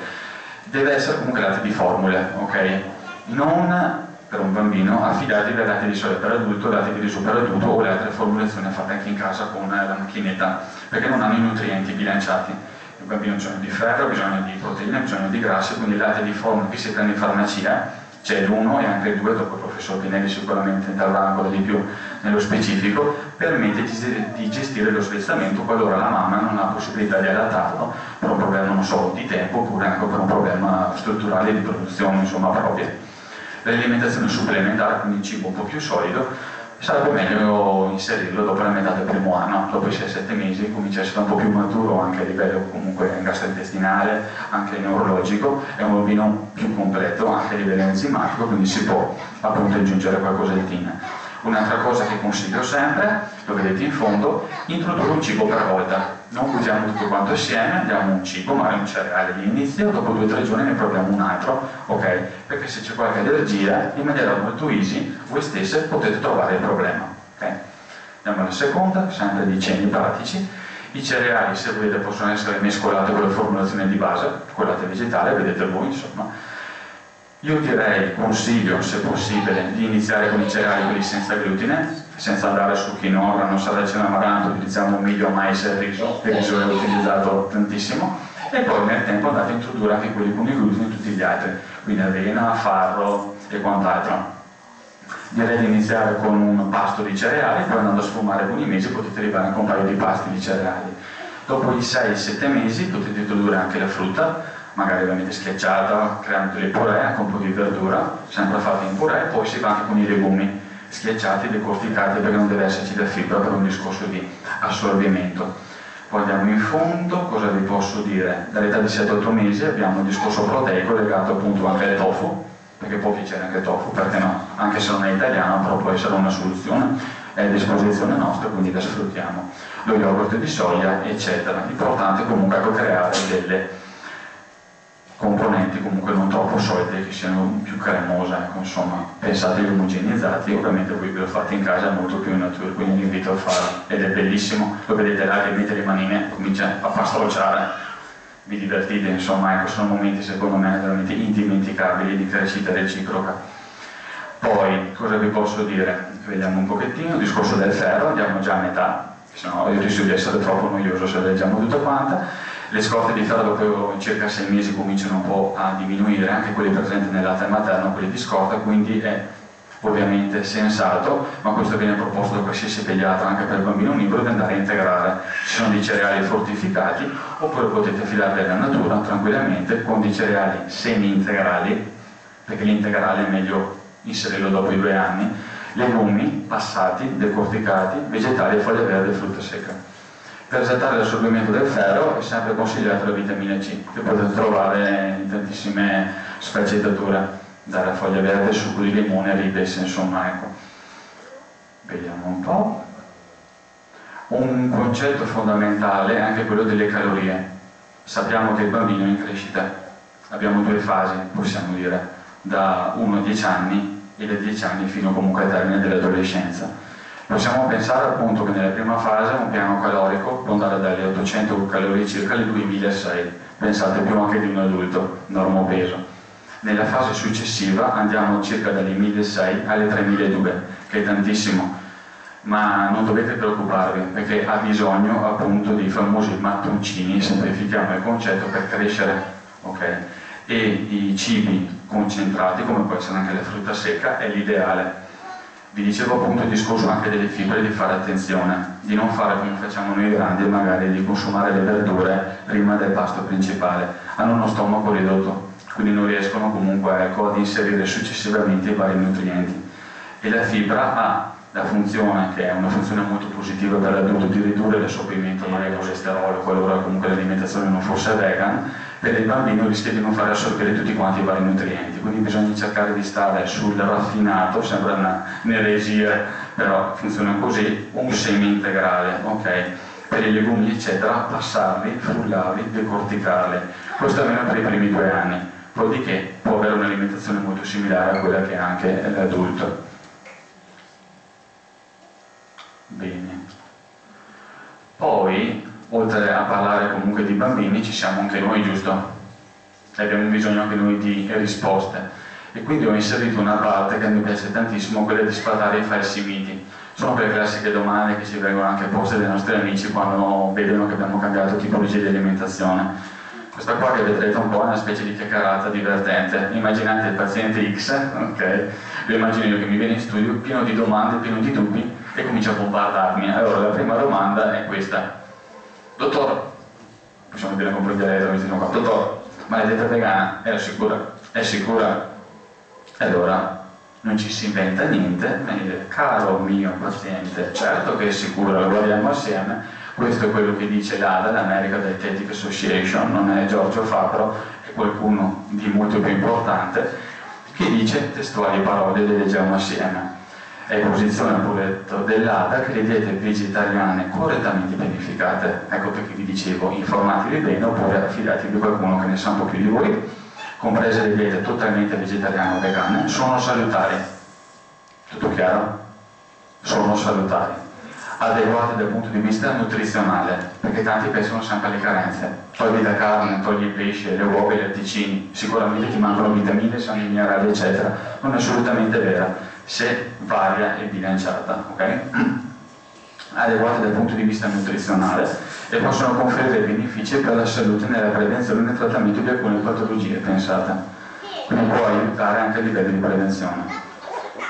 Speaker 2: Deve essere comunque latte di formule, ok? Non per un bambino affidatevi ai latte di soia per adulto, latte di riso per adulto o le altre formulazioni fatte anche in casa con la macchinetta, perché non hanno i nutrienti bilanciati ha bisogno di ferro, bisogno di proteine, bisogno di grassi, quindi il latte di forno che si prende in farmacia, c'è l'uno e anche il due, dopo il professor Pinelli sicuramente interverrà ancora di più nello specifico, permette di gestire lo svezzamento qualora la mamma non ha possibilità di allattarlo per un problema non solo di tempo oppure anche per un problema strutturale di produzione insomma propria. L'alimentazione supplementare, quindi cibo un po' più solido, sarebbe meglio inserirlo dopo la metà del primo anno, dopo i 6-7 mesi comincia a essere un po' più maturo anche a livello comunque gastrointestinale, anche neurologico, è un bambino più completo anche a livello enzimatico, quindi si può appunto aggiungere qualcos'altino. Un'altra cosa che consiglio sempre, lo vedete in fondo, introdurre un cibo per volta. Non cuciamo tutto quanto assieme, diamo un cibo, magari un cereale di inizio, dopo due o tre giorni ne proviamo un altro, ok? Perché se c'è qualche allergia, in maniera molto easy, voi stesse potete trovare il problema, ok? Andiamo alla seconda, sempre di cenni pratici. I cereali, se volete, possono essere mescolati con la formulazione di base, con latte vegetale, vedete voi, insomma io direi, consiglio se possibile, di iniziare con i cereali quelli senza glutine, senza andare su quinoa, non sarà amaranto, utilizziamo meglio mais e riso, il riso è utilizzato tantissimo, e poi nel tempo andate a introdurre anche quelli con i glutine e tutti gli altri, quindi avena, farro e quant'altro. Direi di iniziare con un pasto di cereali, poi andando a sfumare con i mesi potete arrivare anche a un paio di pasti di cereali. Dopo i 6-7 mesi potete introdurre anche la frutta, magari ovviamente schiacciata, creando delle puree con un po' di verdura, sempre fatte in puree, poi si va anche con i legumi schiacciati, decorticati perché non deve esserci da fibra per un discorso di assorbimento. Poi andiamo in fondo, cosa vi posso dire? Dall'età di 7-8 mesi abbiamo il discorso proteico legato appunto anche al tofu, perché può piacere anche il tofu, perché no? Anche se non è italiano, però può essere una soluzione, è a disposizione nostra, quindi la sfruttiamo. Lo yogurt di soia, eccetera. L'importante comunque è creare delle componenti comunque non troppo solide che siano più cremose, ecco, insomma, pensate agli omogenizzati, ovviamente voi ve lo fate in casa molto più in natura, quindi vi invito a farlo ed è bellissimo, lo vedete là che mette le manine, comincia a pastrocciare, vi divertite, insomma, ecco, sono momenti secondo me veramente indimenticabili di crescita reciproca. Poi, cosa vi posso dire? Vediamo un pochettino, il discorso del ferro, andiamo già a metà, se no io rischio di essere troppo noioso se leggiamo tutta quanta le scorte di ferro dopo circa sei mesi cominciano un po' a diminuire, anche quelle presenti nel latte materno, quelle di scorta, quindi è ovviamente sensato, ma questo viene proposto da qualsiasi pediatra anche per il bambino libero di andare a integrare. Ci sono dei cereali fortificati oppure potete fidarvi alla natura tranquillamente con dei cereali semi-integrali, perché l'integrale è meglio inserirlo dopo i due anni, legumi passati, decorticati, vegetali foglie verdi e frutta secca. Per esaltare l'assorbimento del ferro è sempre consigliata la vitamina C, che potete trovare in tantissime sfaccettature dalla foglia verde, succo di limone, ribes, insomma, ecco. Vediamo un po'. Un concetto fondamentale è anche quello delle calorie. Sappiamo che il bambino è in crescita, abbiamo due fasi, possiamo dire, da 1 a 10 anni e da 10 anni fino comunque al termine dell'adolescenza. Possiamo pensare appunto che nella prima fase un piano calorico può andare dalle 800 calorie circa alle 2600, pensate più anche di un adulto, normopeso nella fase successiva andiamo circa dalle 1600 alle 3200, che è tantissimo, ma non dovete preoccuparvi perché ha bisogno appunto dei famosi mattoncini, semplifichiamo il concetto, per crescere. Okay? E i cibi concentrati, come può essere anche la frutta secca, è l'ideale. Vi dicevo appunto il discorso anche delle fibre di fare attenzione, di non fare come facciamo noi grandi, magari di consumare le verdure prima del pasto principale. Hanno uno stomaco ridotto, quindi non riescono comunque ecco, ad inserire successivamente i vari nutrienti. E la fibra ha la funzione, che è una funzione molto positiva per l'adulto, di ridurre l'assorbimento del colesterolo, qualora comunque l'alimentazione non fosse vegan, il bambino rischia di non fare assorbire tutti quanti i vari nutrienti, quindi bisogna cercare di stare sul raffinato, sembra un'eresia, però funziona così, un semi integrale, ok? Per i legumi eccetera, passarli, frullarli, decorticarli, questo almeno per i primi due anni dopodiché può avere un'alimentazione molto similare a quella che ha anche l'adulto. Bene. Poi, oltre a parlare comunque di bambini, ci siamo anche noi, giusto? E abbiamo bisogno anche noi di risposte. E quindi ho inserito una parte che mi piace tantissimo, quella di sfatare i falsi miti. Sono quelle classiche domande che ci vengono anche poste dai nostri amici quando vedono che abbiamo cambiato tipologia di alimentazione questa qua che vedrete un po' è una specie di chiacchierata divertente. Immaginate il paziente X, ok? Lo immagino io che mi viene in studio pieno di domande, pieno di dubbi e comincia a bombardarmi. Allora la prima domanda è questa. Dottor, possiamo dire con dialetto, mi dicono qua, dottor, maledetta vegana, è sicura? È sicura? E allora non ci si inventa niente, ma dice, caro mio paziente, certo che è sicura, lo guardiamo assieme, questo è quello che dice l'ADA, l'American Dietetic Association, non è Giorgio Fabro, è qualcuno di molto più importante, che dice testuali parole, le leggiamo assieme. È posizione pure dell'ADA che le diete vegetariane correttamente pianificate, ecco perché vi dicevo, informatevi bene oppure affidatevi a qualcuno che ne sa un po' più di voi, comprese le diete totalmente vegetariane o vegane, sono salutari. Tutto chiaro? Sono salutari adeguate dal punto di vista nutrizionale, perché tanti pensano sempre alle carenze. Togli la carne, togli il pesce, le uova, i latticini, sicuramente ti mancano vitamine, sali minerali, eccetera. Non è assolutamente vera, se varia e bilanciata, ok? adeguate dal punto di vista nutrizionale e possono conferire benefici per la salute nella prevenzione e nel trattamento di alcune patologie, pensate. Quindi può aiutare anche a livello di prevenzione.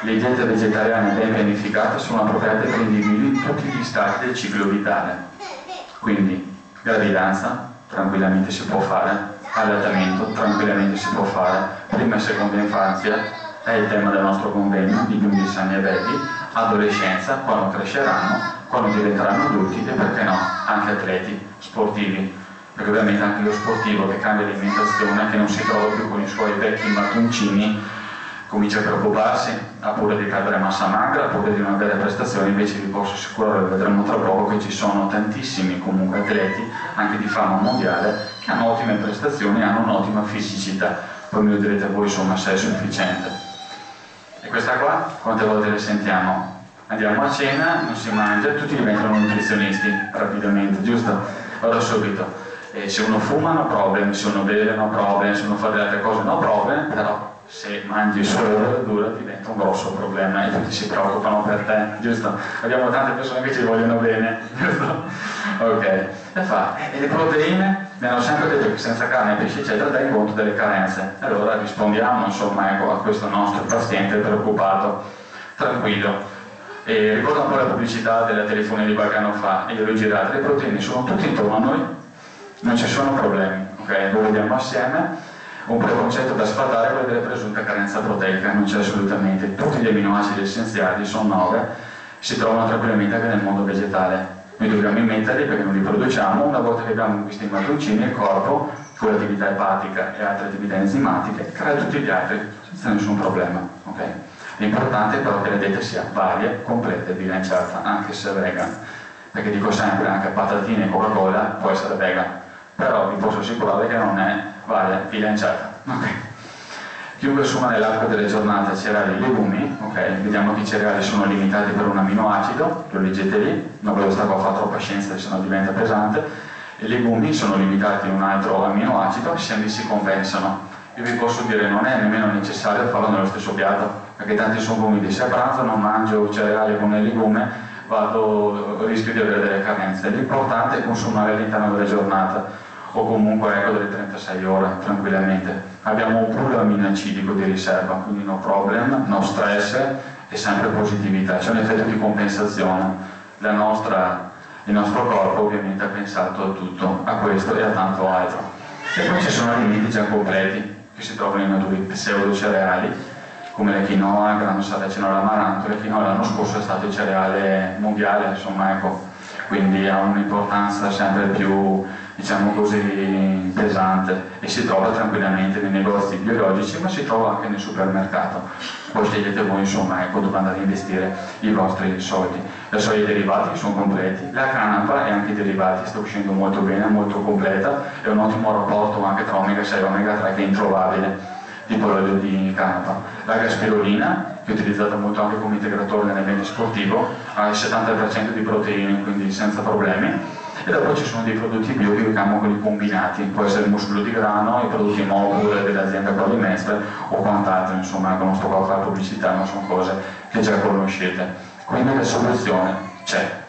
Speaker 2: Le diete vegetariane ben pianificate sono appropriate per individui in tutti gli stati del ciclo vitale. Quindi gravidanza tranquillamente si può fare, allattamento tranquillamente si può fare, prima e seconda infanzia è il tema del nostro convegno di bimbi sani e vecchi, adolescenza, quando cresceranno, quando diventeranno adulti e perché no, anche atleti, sportivi, perché ovviamente anche lo sportivo che cambia alimentazione, che non si trova più con i suoi vecchi mattoncini, comincia a preoccuparsi, ha paura di perdere massa magra, ha paura di non avere prestazioni, invece vi posso assicurare, vedremo tra poco, che ci sono tantissimi comunque atleti, anche di fama mondiale, che hanno ottime prestazioni hanno un'ottima fisicità. Poi mi direte voi, insomma, se è sufficiente. E questa qua, quante volte le sentiamo? Andiamo a cena, non si mangia, tutti diventano nutrizionisti rapidamente, giusto? Ora subito. E se uno fuma no problem, se uno beve no problem, se uno fa delle altre cose no problem, però se mangi solo verdura diventa un grosso problema e tutti si preoccupano per te, giusto? Abbiamo tante persone che ci vogliono bene, giusto? Ok, e fa, e le proteine? Mi hanno sempre detto che senza carne pesce eccetera dai conto delle carenze. Allora rispondiamo insomma ecco, a questo nostro paziente preoccupato, tranquillo. E ricordo po' la pubblicità della telefonia di qualche anno fa, e io l'ho girata, le proteine sono tutte intorno a noi, non ci sono problemi, ok? Lo vediamo assieme. Un preconcetto da sfatare è quello della presunta carenza proteica, non c'è assolutamente. Tutti gli aminoacidi essenziali, sono nove, si trovano tranquillamente anche nel mondo vegetale noi dobbiamo immetterli perché non li produciamo, una volta che abbiamo questi mattoncini il corpo, con l'attività epatica e altre attività enzimatiche, crea tutti gli altri senza nessun problema. Okay? L'importante è però che la dieta sia varia, completa e bilanciata, anche se vegan. Perché dico sempre, anche patatine e Coca-Cola può essere vegan, però vi posso assicurare che non è varia, bilanciata. Okay? Chiunque assuma nell'arco delle giornate cereali e legumi, ok, vediamo che i cereali sono limitati per un aminoacido, lo leggete lì, non ve lo sto a fare troppa scienza se no diventa pesante, i legumi sono limitati in un altro aminoacido e se si compensano. Io vi posso dire non è nemmeno necessario farlo nello stesso piatto, perché tanti sono convinti se a pranzo non mangio cereali con il legume vado, rischio di avere delle carenze. L'importante è consumare all'interno della giornata o comunque ecco delle 36 ore tranquillamente. Abbiamo un pool aminoacidico di riserva, quindi no problem, no stress e sempre positività, c'è un effetto di compensazione. Nostra, il nostro corpo ovviamente ha pensato a tutto, a questo e a tanto altro. E poi ci sono alimenti già completi che si trovano in naturi pseudo cereali come la quinoa, il grano saraceno l'amaranto, la quinoa l'anno scorso è stato il cereale mondiale, insomma ecco, quindi ha un'importanza sempre più diciamo così, pesante e si trova tranquillamente nei negozi biologici ma si trova anche nel supermercato. Poi scegliete voi insomma ecco dove andare a investire i vostri soldi. Le soie derivati sono completi, la canapa e anche i derivati sta uscendo molto bene, molto completa, è un ottimo rapporto anche tra omega 6 e omega 3 che è introvabile tipo l'olio di canapa. La gaspirolina, che è utilizzata molto anche come integratore nell'ambiente sportivo, ha il 70% di proteine, quindi senza problemi e dopo ci sono dei prodotti bio che chiamiamo quelli combinati, può essere il muscolo di grano, i prodotti Mobile dell'azienda Qualimestre o quant'altro, insomma, non sto qua a fare pubblicità, ma sono cose che già conoscete. Quindi la soluzione c'è.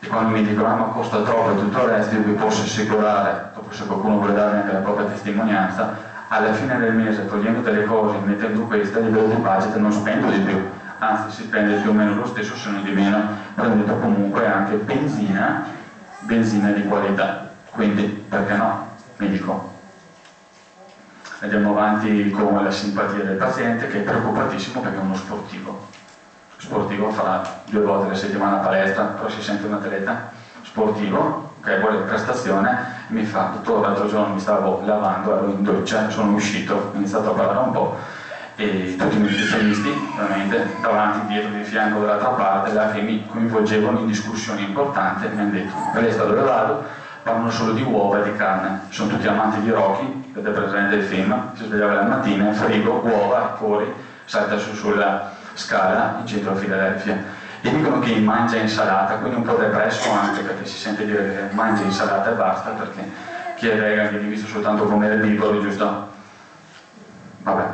Speaker 2: E quando mi dicono ah, ma costa troppo e tutto il resto, io vi posso assicurare, dopo se qualcuno vuole dare anche la propria testimonianza, alla fine del mese togliendo delle cose, mettendo queste, a livello di budget non spendo di più, anzi si spende più o meno lo stesso se non di meno, prendendo comunque anche benzina benzina di qualità, quindi perché no? Mi dico. Andiamo avanti con la simpatia del paziente che è preoccupatissimo perché è uno sportivo. Sportivo farà due volte alla settimana palestra, però si sente un atleta sportivo che vuole prestazione mi fa, dottore l'altro giorno mi stavo lavando, ero in doccia, sono uscito, ho iniziato a parlare un po' e tutti i nutrizionisti, veramente, davanti, dietro, di fianco, dall'altra parte, là, che mi coinvolgevano in discussioni importanti, mi hanno detto, palestra dove vado, parlano solo di uova e di carne, sono tutti amanti di Rocky, vedete presente il film, si svegliava la mattina, frigo, uova, fuori, salta su sulla scala in centro a Filadelfia. E dicono che mangia insalata, quindi un po' depresso anche perché si sente dire che mangia insalata e basta, perché chi è vegan viene visto soltanto come erbivoro, giusto? Vabbè,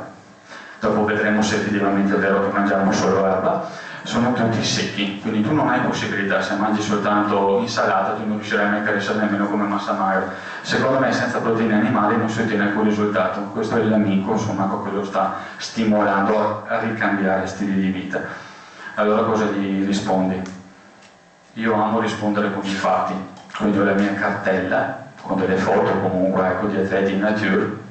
Speaker 2: dopo vedremo se effettivamente è vero che mangiamo solo erba, sono tutti secchi, quindi tu non hai possibilità, se mangi soltanto insalata tu non riuscirai mai a crescere nemmeno come massa magra. Secondo me senza proteine animali non si ottiene alcun risultato, questo è l'amico insomma che lo sta stimolando a ricambiare stili di vita. Allora cosa gli rispondi? Io amo rispondere con i fatti, quindi ho la mia cartella con delle foto comunque ecco, di atleti in nature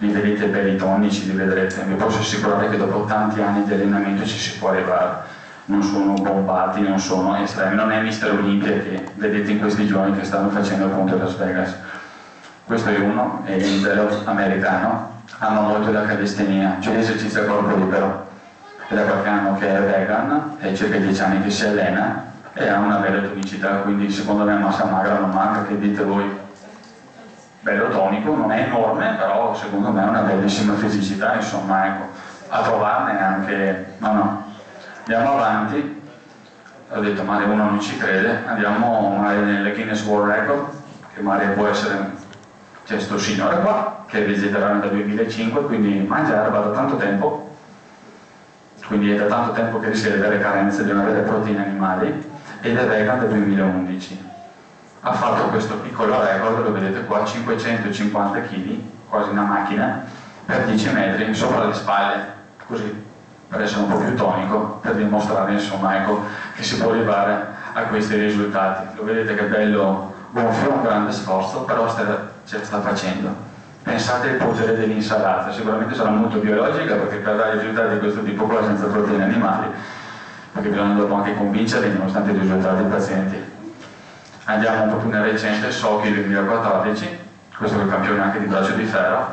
Speaker 2: li vedete belli tonici, li vedrete, vi posso assicurare che dopo tanti anni di allenamento ci si può arrivare, non sono bombati, non sono estremi, non è Mister Olympia che vedete in questi giorni che stanno facendo appunto Las Vegas. Questo è uno, è bello americano, ama molto la calistenia, cioè l'esercizio a corpo libero. È da qualche anno che è vegan, è circa dieci anni che si allena e ha una bella tonicità, quindi secondo me massa magra non manca, che dite voi bello tonico, non è enorme, però secondo me è una bellissima fisicità, insomma, ecco, a trovarne anche, no no, andiamo avanti, ho detto Mario uno non ci crede, andiamo nelle Guinness World Record, che Mario può essere, c'è sto signore qua, che è vegetariano dal 2005, quindi mangia erba da tanto tempo, quindi è da tanto tempo che rischia di avere carenze di non avere proteine animali, ed è vegan dal 2011 ha fatto questo piccolo record, lo vedete qua, 550 kg, quasi una macchina, per 10 metri sopra le spalle, così per essere un po' più tonico, per dimostrare insomma ecco, che si può arrivare a questi risultati. Lo vedete che bello gonfio, un grande sforzo, però ce la sta facendo. Pensate al potere dell'insalata, sicuramente sarà molto biologica perché per dare risultati di questo tipo qua senza proteine animali, perché bisogna dopo anche convincere nonostante i risultati dei pazienti. Andiamo un po' più nel recente, Sochi 2014, questo è il campione anche di braccio di ferro,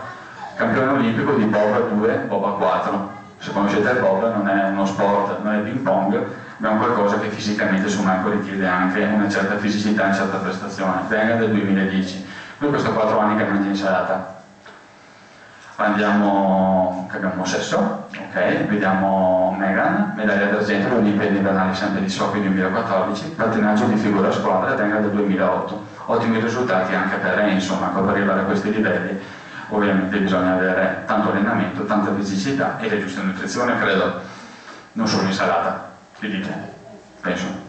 Speaker 2: campione olimpico di Bob 2, Bob 4. Se conoscete il Bob non è uno sport, non è ping pong, ma è un qualcosa che fisicamente su Marco richiede anche una certa fisicità e una certa prestazione. Venga del 2010. Lui questo 4 anni che mangia insalata andiamo, cambiamo sesso, ok, vediamo Megan, medaglia d'argento alle Olimpiadi invernali sempre di Sofia 2014, pattinaggio di figura squadra venga del 2008, ottimi risultati anche per lei, insomma, per arrivare a questi livelli ovviamente bisogna avere tanto allenamento, tanta fisicità e la giusta nutrizione, credo, non solo insalata, che dite, penso.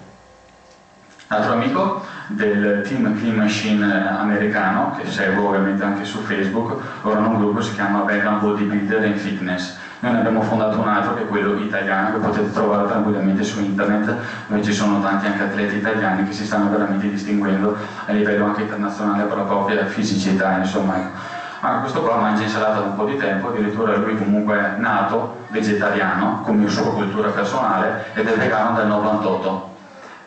Speaker 2: Altro amico del team Clean Machine americano, che seguo ovviamente anche su Facebook, loro hanno un gruppo si chiama Vegan Bodybuilder and Fitness. Noi ne abbiamo fondato un altro che è quello italiano che potete trovare tranquillamente su internet, dove ci sono tanti anche atleti italiani che si stanno veramente distinguendo a livello anche internazionale per la propria fisicità, insomma. Ma questo qua mangia insalata da un po' di tempo, addirittura lui comunque è nato vegetariano, come sua cultura personale, ed è vegano dal 98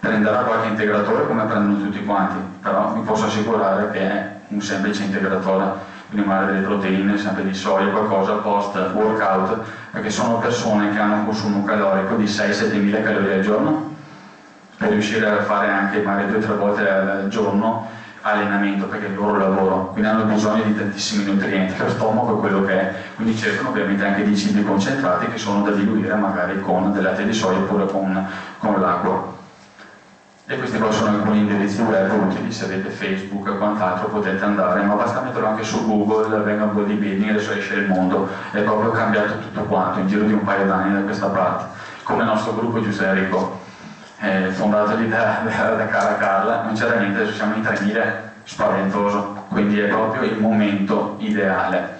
Speaker 2: prenderà qualche integratore come prendono tutti quanti, però vi posso assicurare che è un semplice integratore, quindi magari delle proteine, sempre di soia, qualcosa post workout, perché sono persone che hanno un consumo calorico di 6-7 mila calorie al giorno, per riuscire a fare anche magari 2-3 volte al giorno allenamento perché è il loro lavoro, quindi hanno bisogno di tantissimi nutrienti, lo stomaco è quello che è, quindi cercano ovviamente anche di cibi concentrati che sono da diluire magari con del latte di soia oppure con, con l'acqua e questi qua sono alcuni indirizzi web utili se avete Facebook e quant'altro potete andare ma basta metterlo anche su Google venga un bodybuilding e adesso esce il mondo. È proprio cambiato tutto quanto in giro di un paio d'anni da questa parte come il nostro gruppo Giuseppe Enrico eh, fondato lì da, da, da cara Carla non c'era niente adesso siamo in 3000 spaventoso. Quindi è proprio il momento ideale.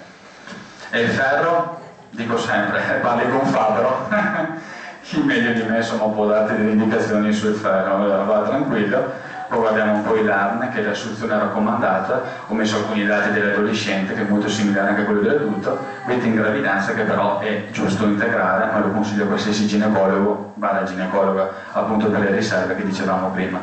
Speaker 2: E il ferro? Dico sempre vale con Fabro meglio di me insomma, può darti delle indicazioni sul ferro, va tranquillo. Poi guardiamo un po' il LARN, che è la soluzione raccomandata, ho messo alcuni dati dell'adolescente, che è molto similare anche a quello dell'adulto, vete in gravidanza, che però è giusto integrare, ma lo consiglio a qualsiasi ginecologo, barra ginecologa, appunto per le riserve che dicevamo prima.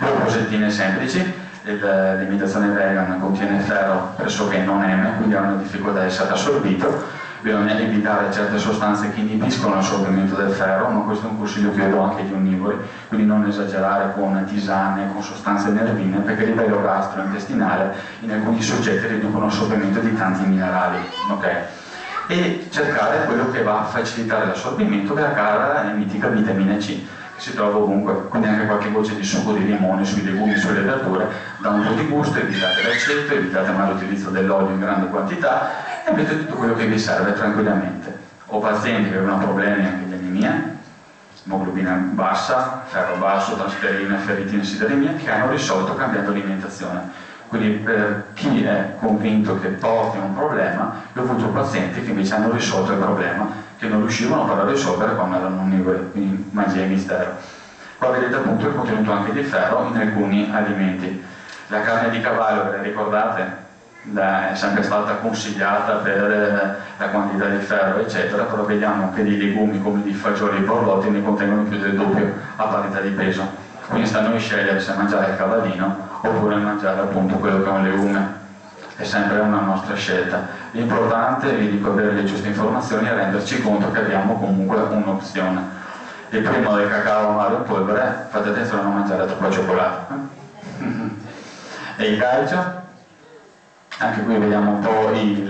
Speaker 2: Due cosettine semplici, l'imitazione vegan contiene ferro pressoché non M, quindi ha una difficoltà di essere assorbito, bisogna evitare certe sostanze che inibiscono l'assorbimento del ferro, ma questo è un consiglio che do anche agli onnivori, quindi non esagerare con tisane, con sostanze nervine, perché a livello gastrointestinale in alcuni soggetti riducono l'assorbimento di tanti minerali. Okay? E cercare quello che va a facilitare l'assorbimento, che è la cara e mitica vitamina C si trova ovunque, quindi anche qualche goccia di succo di limone sui legumi, sulle verdure, dà un po' di gusto, evitate l'aceto, evitate l'utilizzo dell'olio in grande quantità e avete tutto quello che vi serve tranquillamente. Ho pazienti che avevano problemi anche di anemia, emoglobina bassa, ferro basso, trasferina, ferritina, sideremia, che hanno risolto cambiando alimentazione. Quindi per chi è convinto che porti un problema, io ho avuto pazienti che invece hanno risolto il problema, che non riuscivano però a risolvere quando erano onnivori, quindi magia e mistero. Qua vedete appunto il contenuto anche di ferro in alcuni alimenti. La carne di cavallo, ve la ricordate? È sempre stata consigliata per eh, la quantità di ferro eccetera però vediamo che dei legumi come di fagioli e borlotti ne contengono più del doppio a parità di peso. Quindi sta a noi scegliere se mangiare il cavallino oppure mangiare appunto quello che è un legume. È sempre una nostra scelta. L'importante vi dico avere le giuste informazioni e renderci conto che abbiamo comunque un'opzione. Il primo del cacao amaro in polvere. Fate attenzione a non mangiare troppo cioccolato. E il calcio anche qui vediamo un po' i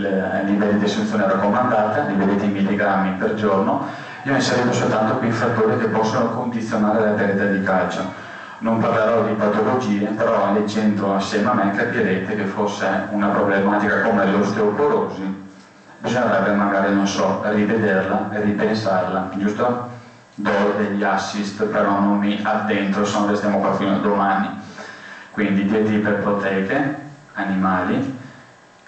Speaker 2: livelli di assunzione raccomandata, li vedete in milligrammi per giorno. Io ho soltanto qui fattori che possono condizionare la perdita di calcio. Non parlerò di patologie, però leggendo assieme a me capirete che fosse una problematica come l'osteoporosi bisognerebbe magari, non so, rivederla e ripensarla, giusto? Do degli assist, però non mi addentro, se no restiamo qua fino a domani quindi dieti iperproteiche, animali,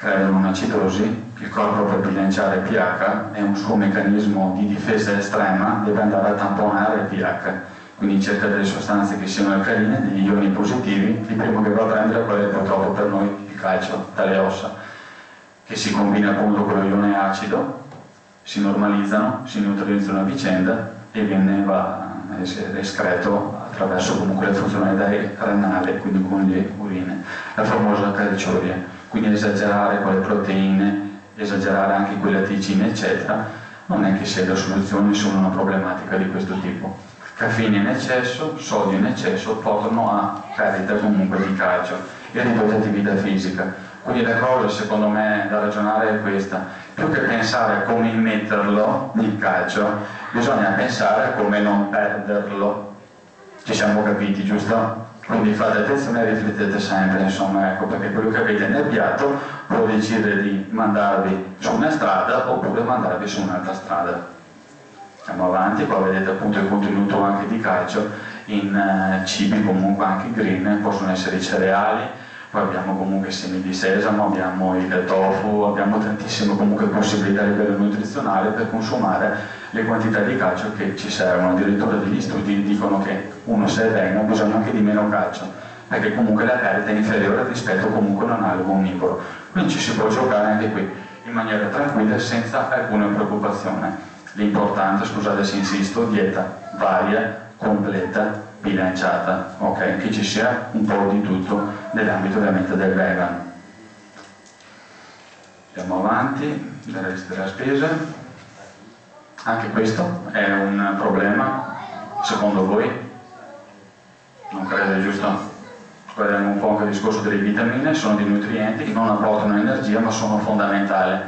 Speaker 2: creano un'acidosi, il corpo per bilanciare il pH e un suo meccanismo di difesa estrema deve andare a tamponare il pH, quindi cerca delle sostanze che siano alcaline, degli ioni positivi, il primo che va a prendere è quello purtroppo per noi il calcio, dalle ossa, che si combina appunto con lo ione acido, si normalizzano, si neutralizzano a vicenda e viene va escreto attraverso comunque la funzionalità renale, quindi con le urine, la famosa calciuria. Quindi esagerare con le proteine, esagerare anche con le latticine, eccetera, non è che sia la soluzione su una problematica di questo tipo. Caffeina in eccesso, sodio in eccesso portano a perdita comunque di calcio e ridotta attività fisica. Quindi la cosa secondo me da ragionare è questa, più che pensare a come immetterlo il calcio, bisogna pensare a come non perderlo. Ci siamo capiti, giusto? Quindi fate attenzione e riflettete sempre, insomma, ecco, perché quello che avete nel piatto può decidere di mandarvi su una strada oppure mandarvi su un'altra strada. Andiamo avanti, qua vedete appunto il contenuto anche di calcio in uh, cibi comunque anche green, possono essere i cereali, poi abbiamo comunque semi di sesamo, abbiamo il tofu, abbiamo tantissime comunque possibilità a livello nutrizionale per consumare le quantità di calcio che ci servono. Addirittura degli studi dicono che uno se è vegano ha bisogno anche di meno calcio, perché comunque la perdita è inferiore rispetto comunque a un algo onnivoro. Quindi ci si può giocare anche qui in maniera tranquilla senza alcuna preoccupazione. L'importante, scusate se insisto, dieta varia, completa, bilanciata, ok? Che ci sia un po' di tutto nell'ambito ovviamente del vegan. Andiamo avanti, il resto della spesa. Anche questo è un problema, secondo voi? Non credo, giusto? Guardiamo un po' anche il discorso delle vitamine, sono dei nutrienti che non apportano energia ma sono fondamentali,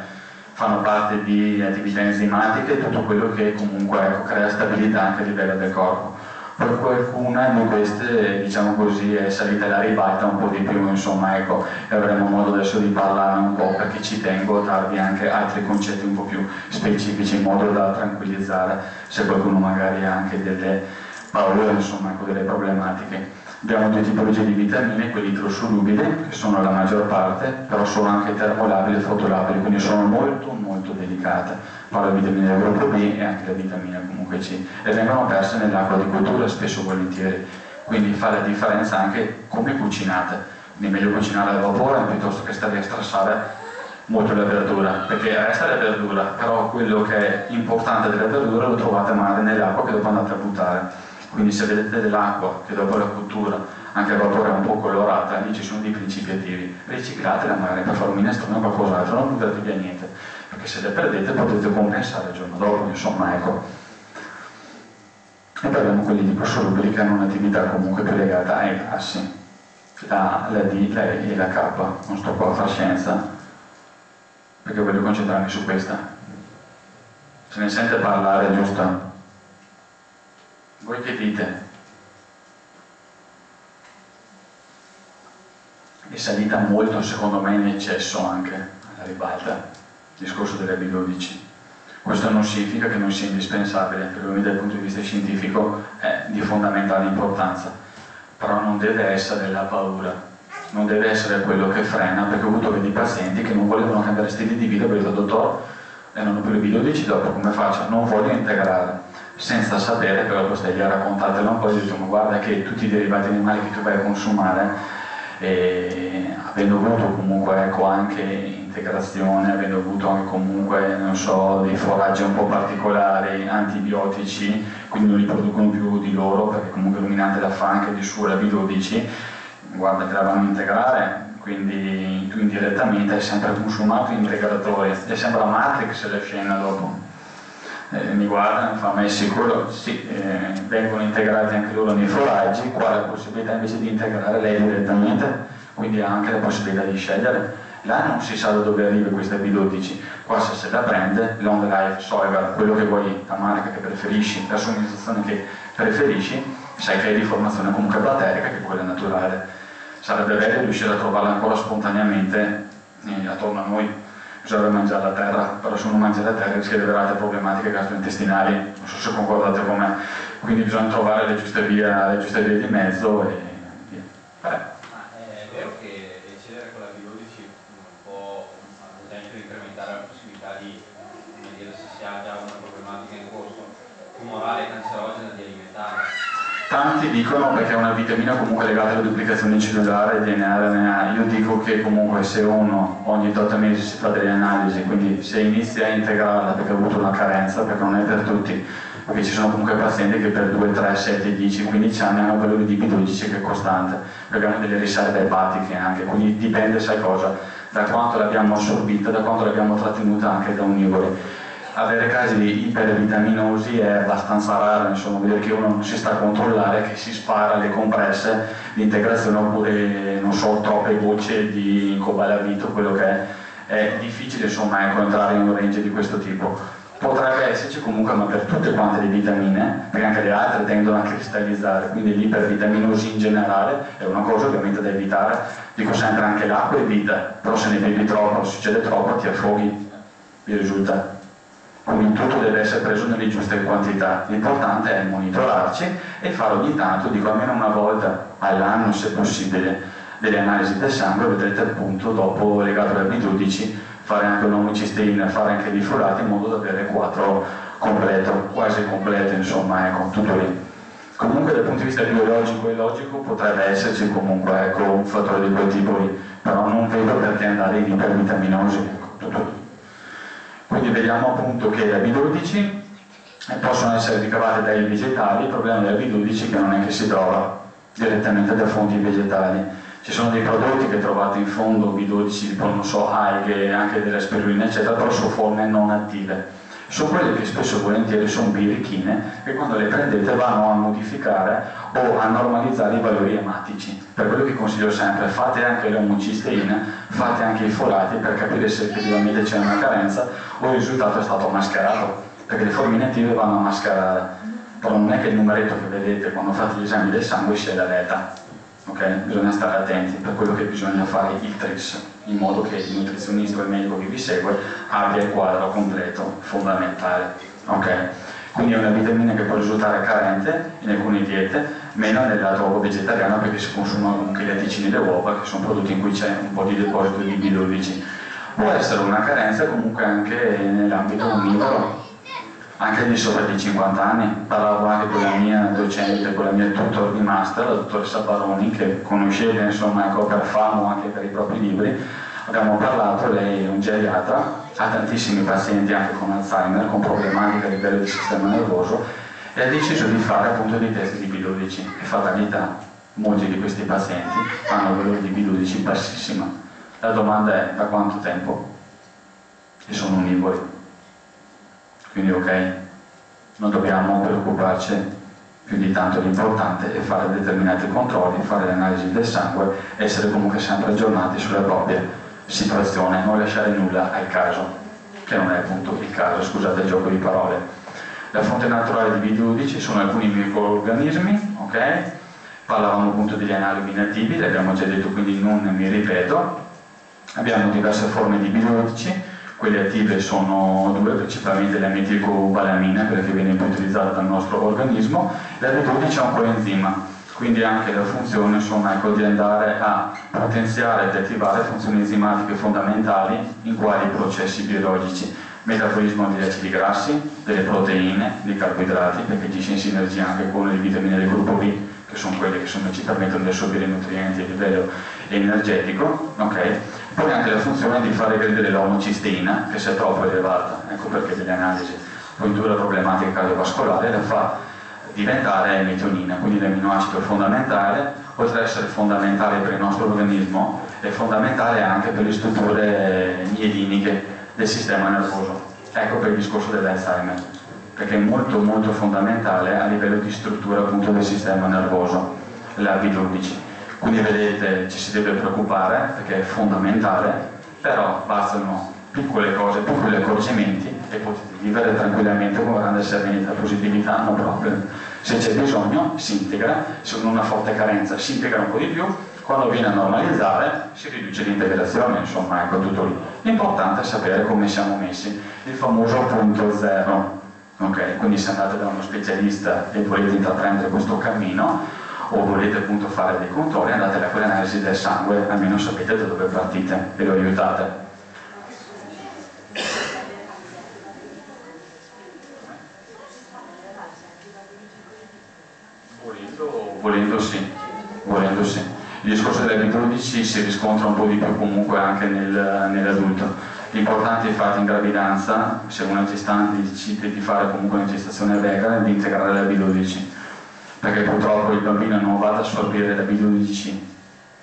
Speaker 2: fanno parte di attività enzimatiche e tutto quello che comunque ecco, crea stabilità anche a livello del corpo per qualcuna di queste diciamo così è salita la ribalta un po' di più insomma ecco e avremo modo adesso di parlare un po' perché ci tengo a darvi anche altri concetti un po' più specifici in modo da tranquillizzare se qualcuno magari ha anche delle paure insomma ecco delle problematiche Abbiamo due tipologie di vitamine, quelle idrosolubili, che sono la maggior parte, però sono anche termolabili e fotolabili, quindi sono molto molto delicate. Parlo di vitamine del gruppo B e anche la vitamina comunque C, e vengono perse nell'acqua di cottura spesso volentieri. Quindi fa la differenza anche come cucinate. Quindi è meglio cucinare al vapore piuttosto che stare a strassare molto la verdura, perché resta la verdura, però quello che è importante della verdura lo trovate magari nell'acqua che dopo andate a buttare quindi se vedete dell'acqua che dopo la cottura anche a vapore è un po' colorata, lì ci sono dei principi attivi, riciclatela magari per fare un minestrone o qualcos'altro, non buttate via niente, perché se le perdete potete compensare il giorno dopo, insomma ecco. E poi abbiamo quelli di solubili che hanno un'attività comunque più legata ai grassi, la, la D, la E e la K, non sto qua a far scienza, perché voglio concentrarmi su questa. Se ne sente parlare giusto? Voi che dite? È salita molto, secondo me, in eccesso anche alla ribalta, il discorso delle B12. Questo non significa che non sia indispensabile, per me dal punto di vista scientifico è di fondamentale importanza, però non deve essere la paura, non deve essere quello che frena, perché ho avuto dei pazienti che non volevano cambiare stile di vita, ho detto dottor, non ho più le B12, dopo come faccio? Non voglio integrare senza sapere, però questa idea raccontatela un po' e diciamo guarda che tutti i derivati animali che tu vai a consumare e avendo avuto comunque ecco, anche integrazione, avendo avuto anche comunque so, dei foraggi un po' particolari, antibiotici, quindi non li producono più di loro perché comunque l'illuminante la fa anche di suo la B12, guarda che la vanno a integrare, quindi tu indirettamente hai sempre consumato integratori, è sempre la Matrix la scena dopo eh, mi guarda, mi fa ma è sicuro? Sì, eh, vengono integrati anche loro nei foraggi, qua la possibilità invece di integrare lei direttamente, quindi ha anche la possibilità di scegliere. Là non si sa da dove arriva questa B12, qua se se la prende, long life, soiver, quello che vuoi, la marca che preferisci, la somministrazione che preferisci, sai che è di formazione comunque batterica che è quella naturale. Sarebbe bello riuscire a trovarla ancora spontaneamente eh, attorno a noi, bisogna mangiare la terra, però se uno mangia la terra rischia di avere altre problematiche gastrointestinali, non so se concordate con me, quindi bisogna trovare le giuste vie, le giuste vie di mezzo e via. Vabbè.
Speaker 4: Eh, è vero che eccedere con la B12 può incrementare la possibilità di, come se si ha già una problematica in corso tumorale cancerogena di alimentare
Speaker 2: Tanti dicono perché è una vitamina comunque legata alla duplicazione cellulare, DNA, RNA. Io dico che comunque se uno ogni 8 mesi si fa delle analisi, quindi se inizia a integrarla perché ha avuto una carenza, perché non è per tutti, perché ci sono comunque pazienti che per 2, 3, 7, 10, 15 anni hanno valore di B12 che è costante, perché hanno delle riserve epatiche anche, quindi dipende, sai cosa, da quanto l'abbiamo assorbita, da quanto l'abbiamo trattenuta anche da onnivori avere casi di ipervitaminosi è abbastanza raro, insomma, vedere che uno non si sta a controllare, che si spara le compresse di integrazione oppure, non so, troppe gocce di cobalavito, quello che è. È difficile, insomma, ecco, entrare in un range di questo tipo. Potrebbe esserci comunque, ma per tutte quante le vitamine, perché anche le altre tendono a cristallizzare, quindi l'ipervitaminosi in generale è una cosa ovviamente da evitare. Dico sempre anche l'acqua è vita, però se ne bevi troppo, succede troppo, ti affoghi, vi risulta quindi tutto deve essere preso nelle giuste quantità. L'importante è monitorarci e fare ogni tanto, dico almeno una volta all'anno se possibile, delle analisi del sangue, vedrete appunto dopo legato al B12 fare anche un'omicisteina, fare anche dei folati in modo da avere il quadro completo, quasi completo insomma, ecco, tutto lì. Comunque dal punto di vista biologico e logico potrebbe esserci comunque ecco, un fattore di quel tipo lì, però non vedo perché andare in ipervitaminosi, ecco, tutto lì. Quindi vediamo appunto che le B12 possono essere ricavate dai vegetali, il problema della B12 è che non è che si trova direttamente da fonti vegetali. Ci sono dei prodotti che trovate in fondo B12, tipo non so, alghe, anche delle spirulina, eccetera, però su forme non attive sono quelle che spesso e volentieri sono birichine che quando le prendete vanno a modificare o a normalizzare i valori ematici. Per quello che consiglio sempre, fate anche l'omocisteina, fate anche i folati per capire se effettivamente c'è una carenza o il risultato è stato mascherato, perché le forme inattive vanno a mascherare. Però non è che il numeretto che vedete quando fate gli esami del sangue sia la ok? Bisogna stare attenti per quello che bisogna fare il TRIS in modo che il nutrizionista o il medico che vi segue abbia il quadro completo, fondamentale. Okay? Quindi è una vitamina che può risultare carente in alcune diete, meno nel lato vegetariano perché si consumano comunque i latticini e uova, che sono prodotti in cui c'è un po' di deposito di B12. Può essere una carenza comunque anche nell'ambito onnivoro, anche di sopra di 50 anni. Parlavo anche con la mia docente, con la mia tutor di master, la dottoressa Baroni, che conoscete insomma ecco, per famo anche per i propri libri. Abbiamo parlato, lei è un geriatra, ha tantissimi pazienti anche con Alzheimer, con problematiche a livello di sistema nervoso e ha deciso di fare appunto dei test di B12 e fatalità. Molti di questi pazienti hanno un valore di B12 bassissima. La domanda è da quanto tempo? E sono onnivori quindi ok, non dobbiamo preoccuparci più di tanto, l'importante è fare determinati controlli, fare le analisi del sangue, essere comunque sempre aggiornati sulla propria situazione, non lasciare nulla al caso, che non è appunto il caso, scusate il gioco di parole. La fonte naturale di B12 sono alcuni microorganismi, ok? Parlavamo appunto degli analoghi nativi, l'abbiamo già detto quindi non mi ripeto. Abbiamo diverse forme di B12, quelle attive sono due, principalmente la metilcobalamina, quella che viene più utilizzata dal nostro organismo, e la B12 è un coenzima, quindi anche la funzione insomma, ecco, di andare a potenziare ed attivare funzioni enzimatiche fondamentali in quali processi biologici, metabolismo degli acidi grassi, delle proteine, dei carboidrati, perché agisce in sinergia anche con le vitamine del gruppo B, che sono quelle che insomma, ci permettono di assorbire i nutrienti a livello energetico, okay? Poi anche la funzione di far regredire l'omocisteina, che se è troppo elevata, ecco perché delle analisi poi dura problematica cardiovascolare, la fa diventare metionina, quindi l'aminoacido fondamentale, oltre ad essere fondamentale per il nostro organismo, è fondamentale anche per le strutture mieliniche del sistema nervoso. Ecco per il discorso dell'Alzheimer, perché è molto molto fondamentale a livello di struttura appunto del sistema nervoso, la B12. Quindi vedete ci si deve preoccupare perché è fondamentale, però bastano piccole cose, piccoli accorgimenti e potete vivere tranquillamente con grande serenità e positività, no problem. Se c'è bisogno si integra, se una forte carenza si integra un po' di più, quando viene a normalizzare si riduce l'integrazione, insomma ecco tutto lì. L'importante è sapere come siamo messi, il famoso punto zero. Okay? Quindi se andate da uno specialista e volete intraprendere questo cammino, o volete appunto fare dei controlli, andate a quelle analisi del sangue, almeno sapete da dove partite e lo aiutate. volendo sì, volendo sì. Il discorso B12 si riscontra un po' di più comunque anche nel, nell'adulto. L'importante infatti in gravidanza, se una gestante decide di fare comunque una gestazione vegan, è di integrare la B12, perché purtroppo il bambino non va ad assorbire la B12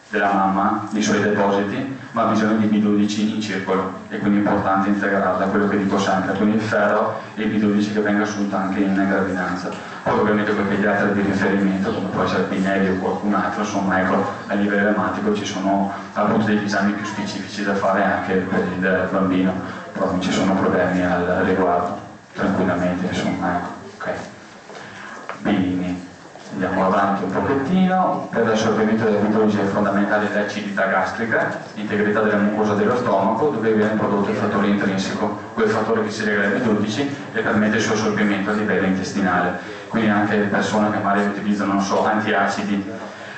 Speaker 2: della mamma, i suoi depositi, ma ha bisogno di B12 in circolo e quindi è importante integrarla, quello che dico sempre, quindi il ferro e il B12 che venga assunto anche in gravidanza. Poi ovviamente per pediatra di riferimento, come può essere Pinelli o qualcun altro, insomma ecco, a livello ematico ci sono appunto degli esami più specifici da fare anche per il bambino, però non ci sono problemi al riguardo, tranquillamente insomma ecco. Okay. Andiamo avanti un pochettino, per l'assorbimento della B12 è fondamentale l'acidità gastrica, l'integrità della mucosa dello stomaco, dove viene prodotto il fattore intrinseco, quel fattore che si lega alla B12 e permette il suo assorbimento a livello intestinale. Quindi anche persone che magari utilizzano, non so, antiacidi,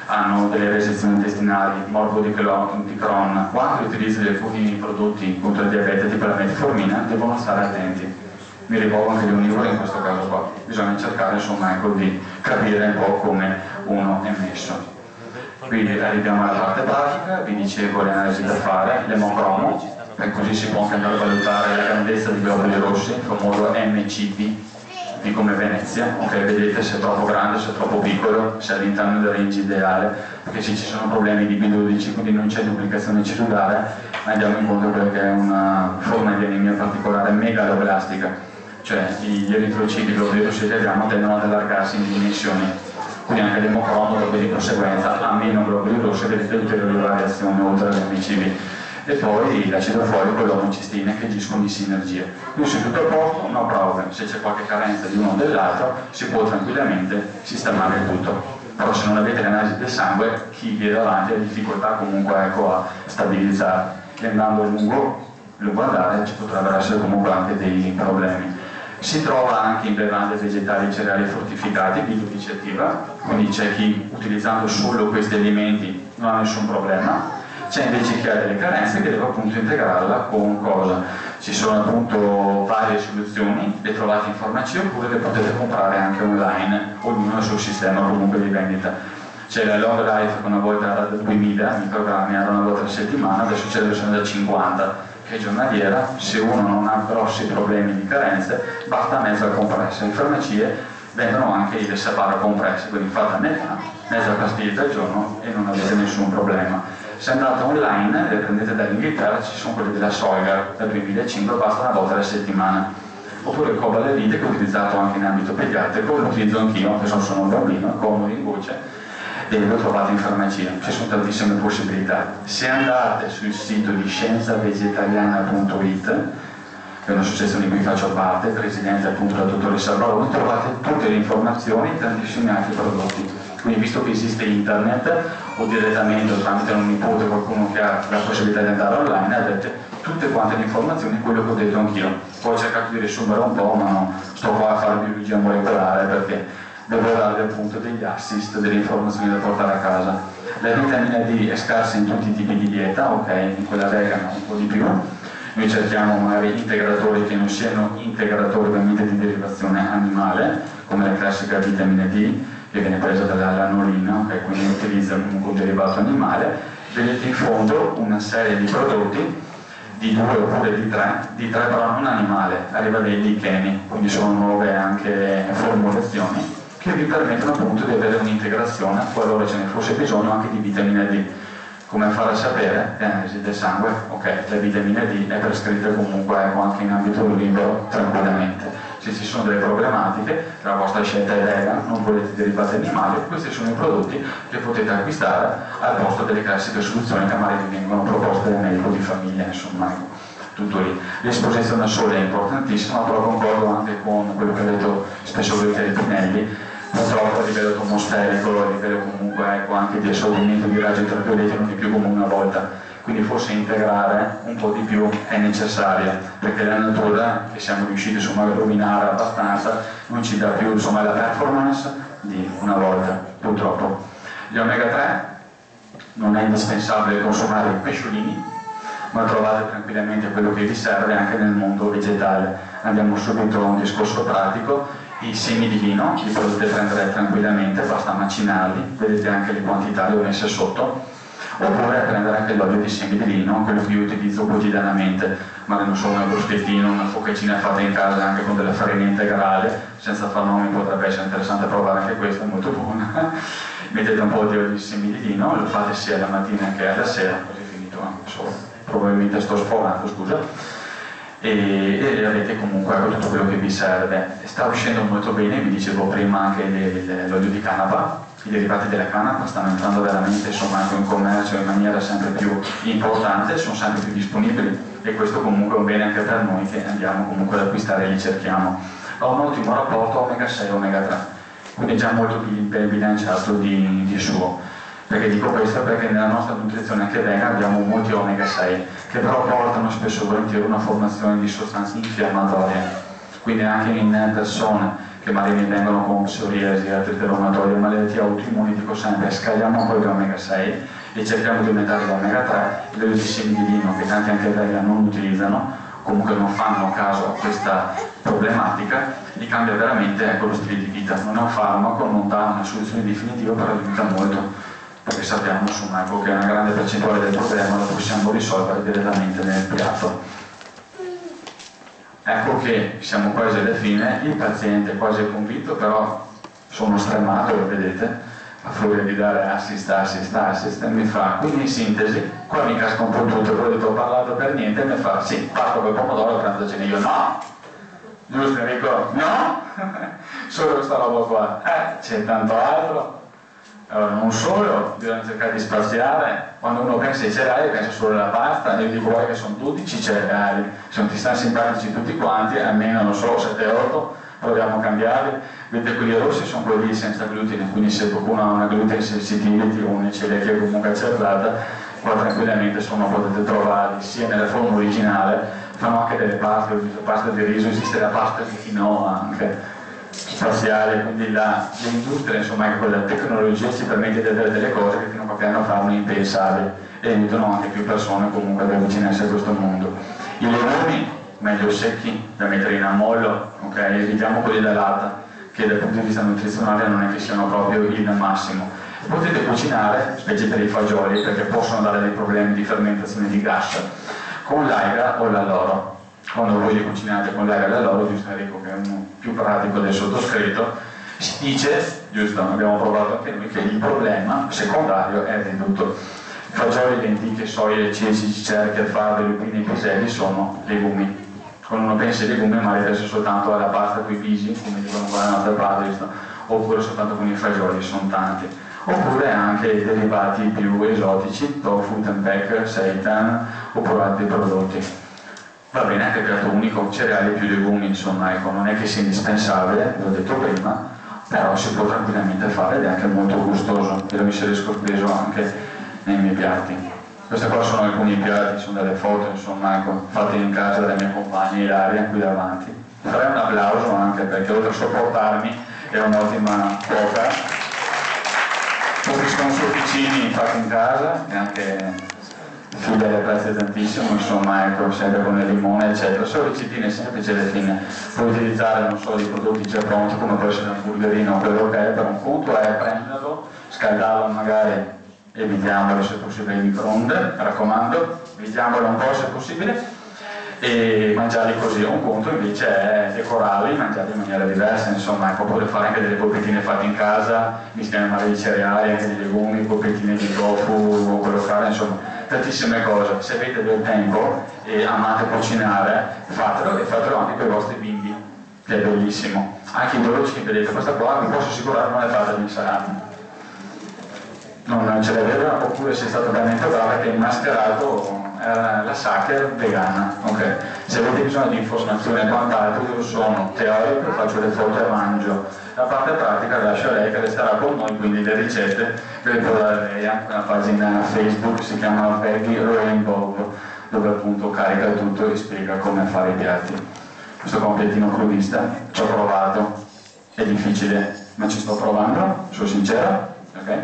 Speaker 2: hanno delle resezioni intestinali, morbo di Crohn, quando utilizzano alcuni prodotti contro il diabete tipo la metformina, devono stare attenti mi rivolgo anche agli onnivori in questo caso qua, bisogna cercare insomma ecco, di capire un po' come uno è messo. Quindi arriviamo alla parte pratica, vi dicevo le analisi da fare, l'emocromo, e così si può anche andare a valutare la grandezza di globuli rossi, il famoso MCP, di come Venezia, ok? Vedete se è troppo grande, se è troppo piccolo, se è all'interno del range ideale, perché se ci sono problemi di B12, quindi non c'è duplicazione cellulare, andiamo incontro a quella che è una forma di anemia particolare megaloblastica cioè gli eritrociti globuli rossi italiano tendono ad allargarsi in dimensioni. Quindi anche l'emocromo di conseguenza ha meno globuli rossi vedete ulteriori variazioni oltre all'MCV e poi l'acido folico e l'omocistine che agiscono di sinergia. Quindi se tutto è a posto no problem. Se c'è qualche carenza di uno o dell'altro si può tranquillamente sistemare il tutto. Però se non avete l'analisi del sangue chi vi è davanti ha difficoltà comunque ecco, a stabilizzare. E andando lungo, lungo andare ci potrebbero essere comunque anche dei problemi si trova anche in bevande vegetali e cereali fortificati, B12 attiva, quindi c'è chi utilizzando solo questi alimenti non ha nessun problema, c'è invece chi ha delle carenze che deve appunto integrarla con cosa? Ci sono appunto varie soluzioni, le trovate in farmacia oppure le potete comprare anche online, ognuno sul sistema comunque di vendita. C'è la long life che una volta era da 2000 microgrammi, era una volta a settimana, adesso c'è la versione da 50 che giornaliera, se uno non ha grossi problemi di carenze, basta mezza compressa. In farmacie vendono anche i Desabara compressi, quindi fate a metà, mezza pastiglia al giorno e non avete nessun problema. Se andate online, le prendete dall'Inghilterra, ci sono quelli della Soigar da 2005, basta una volta alla settimana. Oppure il Cobalevite che ho utilizzato anche in ambito pediatrico, lo utilizzo anch'io, anche se sono un bambino, comodo in voce, lo trovate in farmacia, ci sono tantissime possibilità. Se andate sul sito di scienzavegetariana.it, che è un'associazione di cui faccio parte, presidente appunto della dottoressa Baroni, trovate tutte le informazioni e tantissimi altri prodotti. Quindi visto che esiste internet o direttamente o tramite un nipote qualcuno che ha la possibilità di andare online, avete tutte quante le informazioni, quello che ho detto anch'io. Poi ho cercato di riassumere un po', ma non sto qua a fare biologia molecolare perché devo darvi appunto degli assist, delle informazioni da portare a casa. La vitamina D è scarsa in tutti i tipi di dieta, ok, in quella vegan un po' di più. Noi cerchiamo magari integratori che non siano integratori ovviamente di derivazione animale, come la classica vitamina D, che viene presa dall'alanolina, ok, quindi utilizza comunque un derivato animale. Vedete in fondo una serie di prodotti di due oppure di tre, di tre però non animale, arriva dei licheni, quindi sono nuove anche formulazioni che vi permettono appunto di avere un'integrazione qualora ce ne fosse bisogno anche di vitamina D. Come fare a sapere? L'analisi del sangue, ok, la vitamina D è prescritta comunque ecco, anche in ambito libero tranquillamente. Se ci sono delle problematiche, la vostra scelta è vegan, non volete derivati animali, questi sono i prodotti che potete acquistare al posto delle classiche soluzioni che magari vi vengono proposte dal medico di famiglia, insomma. Ecco tutto lì. L'esposizione al sole è importantissima, però concordo anche con quello che ha detto spesso Volentieri Pinelli, purtroppo a livello atmosferico, a livello comunque ecco, anche di assorbimento di raggi ultravioleti non è più come una volta, quindi forse integrare un po' di più è necessario, perché la natura che siamo riusciti insomma, a rovinare abbastanza non ci dà più insomma, la performance di una volta, purtroppo. Gli omega 3 non è indispensabile consumare i pesciolini, ma trovate tranquillamente quello che vi serve anche nel mondo vegetale. Andiamo subito a un discorso pratico i semi di vino, li potete prendere tranquillamente, basta macinarli, vedete anche le quantità, le ho messe sotto, oppure prendere anche l'olio di semi di vino, quello che io utilizzo quotidianamente, magari non solo una bruschettina, una focaccina fatta in casa anche con della farina integrale, senza far nomi potrebbe essere interessante provare anche questa, è molto buona. Mettete un po' di olio di semi di vino, lo fate sia la mattina che alla sera, così finito anche solo. Probabilmente sto sforando, scusa e, e avete comunque tutto quello che vi serve. Sta uscendo molto bene, vi dicevo prima anche l'olio di canapa, i derivati della canapa stanno entrando veramente insomma, anche in commercio in maniera sempre più importante, sono sempre più disponibili e questo comunque è un bene anche per noi che andiamo comunque ad acquistare e li cerchiamo. Ha un ottimo rapporto omega 6 e omega 3, quindi già molto ben bilanciato di, di suo. Perché dico questo? Perché nella nostra nutrizione anche vegan abbiamo molti omega 6 che però portano spesso e volentieri una formazione di sostanze infiammatorie. Quindi anche in persone che magari vengono con psoriasi, artrite reumatoide, malattie autoimmuni, dico sempre scaliamo un po' di omega 6 e cerchiamo di aumentare l'omega 3 e le semi di vino che tanti anche vegan non utilizzano, comunque non fanno caso a questa problematica, gli cambia veramente ecco, lo stile di vita. Non è un farmaco, non dà una soluzione definitiva, però aiuta molto perché sappiamo insomma, ecco, che una grande percentuale del problema lo possiamo risolvere direttamente nel piatto. Ecco che siamo quasi alla fine, il paziente è quasi convinto, però sono stremato, lo vedete, a furia di dare assist, assist, assist, e mi fa, quindi in sintesi, qua mi casca un po' tutto, poi ho parlato per niente, e mi fa, sì, parto col pomodoro, prendocene io, no! Giusto Enrico? No! Solo questa roba qua, eh, c'è tanto altro, allora, non solo bisogna cercare di spaziare, quando uno pensa ai cereali pensa solo alla pasta, io dico guarda che sono 12 cereali, se non ti stanno simpatici tutti quanti, almeno non so, 7-8, proviamo a cambiarli. Vedete quelli rossi sono quelli senza glutine, quindi se qualcuno ha una gluten sensitivity o una celiachia comunque accertata, qua tranquillamente sono, potete trovarli sia nella forma originale, fanno anche delle paste, ho visto pasta di riso, esiste la pasta di quinoa anche spaziale, quindi l'industria, insomma anche quella tecnologia ci permette di avere delle cose che fino a qualche anno fa erano impensabili e aiutano anche più persone comunque ad avvicinarsi a questo mondo. I legumi, meglio secchi, da mettere in ammollo, ok? Evitiamo quelli da latta, che dal punto di vista nutrizionale non è che siano proprio il massimo. Potete cucinare, specie per i fagioli, perché possono dare dei problemi di fermentazione di gas, con l'aira o l'alloro quando voi li cucinate con l'aria dell'oro, giusto Enrico che è uno più pratico del sottoscritto, si dice, giusto, abbiamo provato anche noi, che il problema secondario è ridotto. Fagioli, lenticchie, soie, ceci, cicerche, fave, lupine e piselli sono legumi. Quando uno pensa ai legumi magari pensa soltanto alla pasta con i pisi, come dicono qua da un'altra parte, giusto? oppure soltanto con i fagioli, sono tanti. Oppure anche derivati più esotici, tofu, tempeh, seitan, oppure altri prodotti va bene anche piatto unico, cereali più legumi, insomma, ecco, non è che sia indispensabile, l'ho detto prima, però si può tranquillamente fare ed è anche molto gustoso, e lo mi sarei scorpreso anche nei miei piatti. Queste qua sono alcuni piatti, sono delle foto, insomma, ecco, fatte in casa dai miei compagni Ilaria qui davanti. Farei un applauso anche perché oltre a sopportarmi è un'ottima cuoca. Questi sono sofficini fatti in casa e anche figlia le apprezza tantissimo, insomma, ecco, sempre con il limone, eccetera. Sono ricettine semplici alle fine. Puoi utilizzare, non so, dei prodotti già pronti, come può essere un burgerino quello che è, per un punto è prenderlo, scaldarlo magari, evitiamolo se possibile in microonde, mi raccomando, evitiamolo un po' se possibile, e mangiarli così. Un conto invece è decorarli, mangiarli in maniera diversa, insomma, ecco, potete fare anche delle polpettine fatte in casa, mischiare magari di cereali, anche di legumi, polpettine di tofu o quello che fare, insomma tantissime cose, se avete del tempo e amate cucinare, fatelo e fatelo anche per i vostri bimbi, che è bellissimo. Anche i dolci, vedete, questa qua vi posso assicurare non è fatta di insalata. Non ce l'aveva, oppure se è stato veramente brava che è mascherato la sacher vegana. Okay. Se avete bisogno di informazioni e quant'altro, io sono teorico, faccio le foto e mangio la parte pratica lascio a lei che resterà con noi, quindi le ricette le può lei anche una pagina Facebook, si chiama Peggy Rainbow, dove appunto carica tutto e spiega come fare i piatti. Questo qua è un piattino crudista, ci ho provato, è difficile, ma ci sto provando, sono sincera, ok?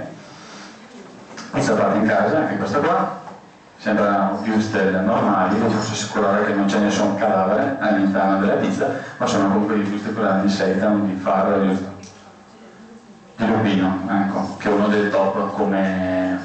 Speaker 2: Questa parte in casa, anche questa qua, sembra wurstel normali, vi posso assicurare che non c'è nessun cadavere all'interno della pizza, ma sono comunque di wurstel quelli di seitan, di farro, di, di lupino, ecco, che è uno dei top come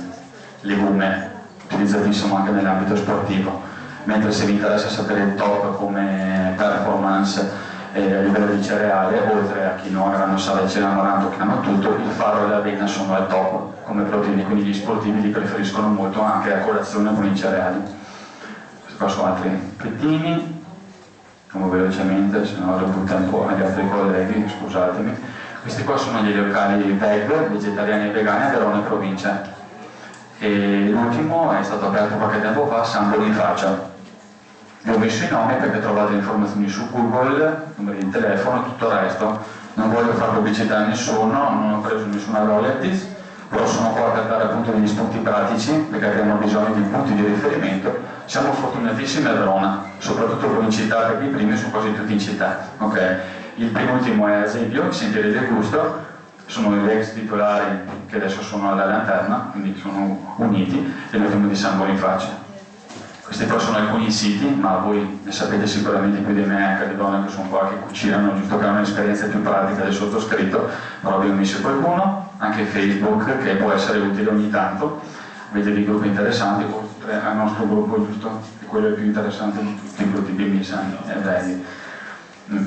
Speaker 2: legume, utilizzatissimo anche nell'ambito sportivo, mentre se vi interessa sapere il top come performance eh, a livello di cereale, oltre a quinoa, grano sale, cena amaranto, hanno tutto, il farro e l'avena sono al top come proteine, quindi gli sportivi li preferiscono molto anche a colazione con i cereali. Questi qua sono altri pettini, come velocemente, se no lo butto un po' agli altri colleghi, scusatemi. Questi qua sono dei locali veg, vegetariani e vegani a Verona in provincia. E l'ultimo è stato aperto qualche tempo fa, San Bonifacio vi ho messo i nomi perché trovate le informazioni su Google, numeri di telefono, tutto il resto. Non voglio fare pubblicità a nessuno, non ho preso nessuna royalties, però sono qua per dare appunto degli spunti pratici perché abbiamo bisogno di punti di riferimento. Siamo fortunatissimi a Verona, soprattutto con in città perché i primi sono quasi tutti in città. Okay. Il primo ultimo è esempio, Sentieri del Gusto, sono gli ex titolari che adesso sono alla lanterna, quindi sono uniti, e l'ultimo di San Bonifacio. Questi qua sono alcuni siti, ma voi ne sapete sicuramente più di me, anche le donne che sono qua, che cucinano, giusto che hanno un'esperienza più pratica del sottoscritto, però ho messo qualcuno, anche Facebook, che può essere utile ogni tanto, avete dei gruppi interessanti, oltre al nostro gruppo, giusto, che quello è più interessante di tutti i gruppi bimbi sani e belli. Mm.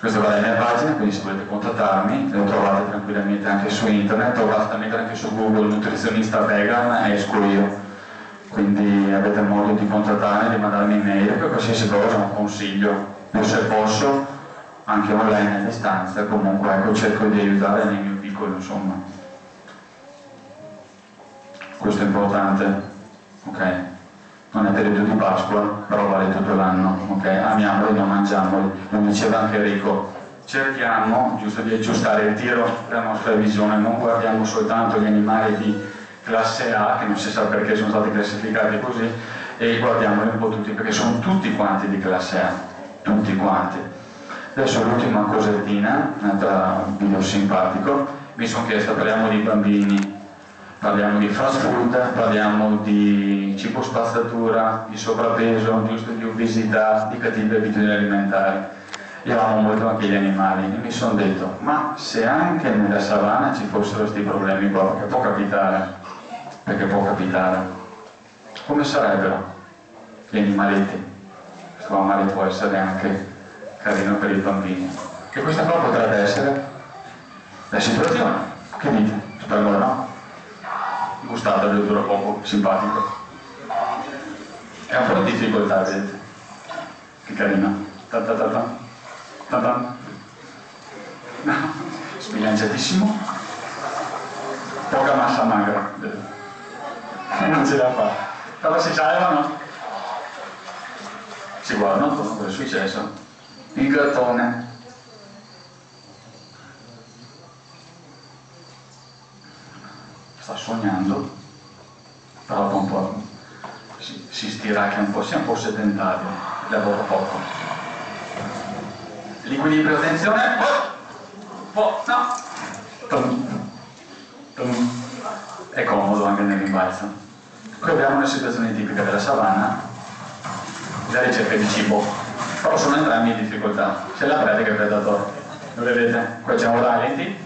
Speaker 2: Questa è la mia pagina, quindi se volete contattarmi, lo trovate tranquillamente anche su internet, o basta mettere anche su Google nutrizionista vegan e esco io quindi avete modo di contattarmi, di mandarmi email per qualsiasi cosa, un consiglio. Io se posso, anche online a distanza, comunque ecco, cerco di aiutare nel mio piccolo, insomma. Questo è importante, ok? Non è periodo di Pasqua, però vale tutto l'anno, ok? Amiamoli, non mangiamoli. Lo diceva anche Enrico, cerchiamo giusto di aggiustare il tiro della nostra visione, non guardiamo soltanto gli animali di classe A, che non si sa perché sono stati classificati così, e guardiamoli un po' tutti, perché sono tutti quanti di classe A, tutti quanti. Adesso l'ultima cosettina, un altro video simpatico, mi sono chiesto, parliamo di bambini, parliamo di fast food, parliamo di cibo spazzatura, di sovrappeso, giusto di obesità, di cattive abitudini alimentari. Io amo molto anche gli animali e mi sono detto, ma se anche nella savana ci fossero questi problemi qua, perché può capitare, perché può capitare. Come sarebbero gli animaletti? Questo animale può essere anche carino per i bambini. E questa qua potrebbe essere la situazione. Che dite? Spero no? Gustate, dura poco, simpatico. È un po' di difficoltà, vedete? Che carino. Ta ta ta ta. Ta ta. Sbilanciatissimo. Poca massa magra. Vedete? Non ce la fa. Però si salvano. Si guardano cosa è successo. Il gattone. Sta sognando, però dopo un po' si, si stiracchia un po', si è un po' sedentario, lavora poco. L'equilibrio, attenzione, oh, oh, no, tum, tum. È comodo anche nel rimbalzo. Qui abbiamo una situazione tipica della savana, la ricerca di cibo, però sono entrambi in difficoltà, sia la preda che il predatore. Lo vedete? Qua c'è un ralenti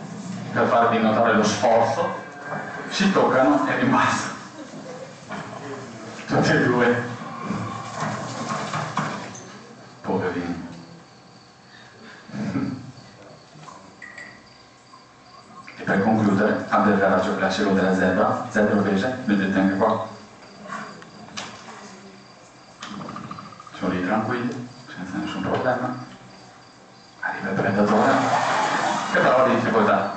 Speaker 2: per farvi notare lo sforzo, si toccano e rimbalzano. Tutti e due. Poverini. E per concludere, abbiamo il raggio classico della zebra, zebra ovese, vedete anche qua. sono lì tranquilli, senza nessun problema, arriva il predatore, che però ha di difficoltà.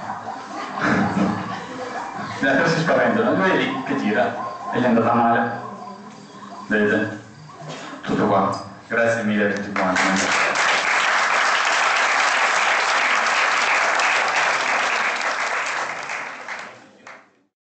Speaker 2: Gli altri si spaventano, lui è lì che tira e gli è andata male. Vedete? Tutto qua. Grazie mille a tutti quanti.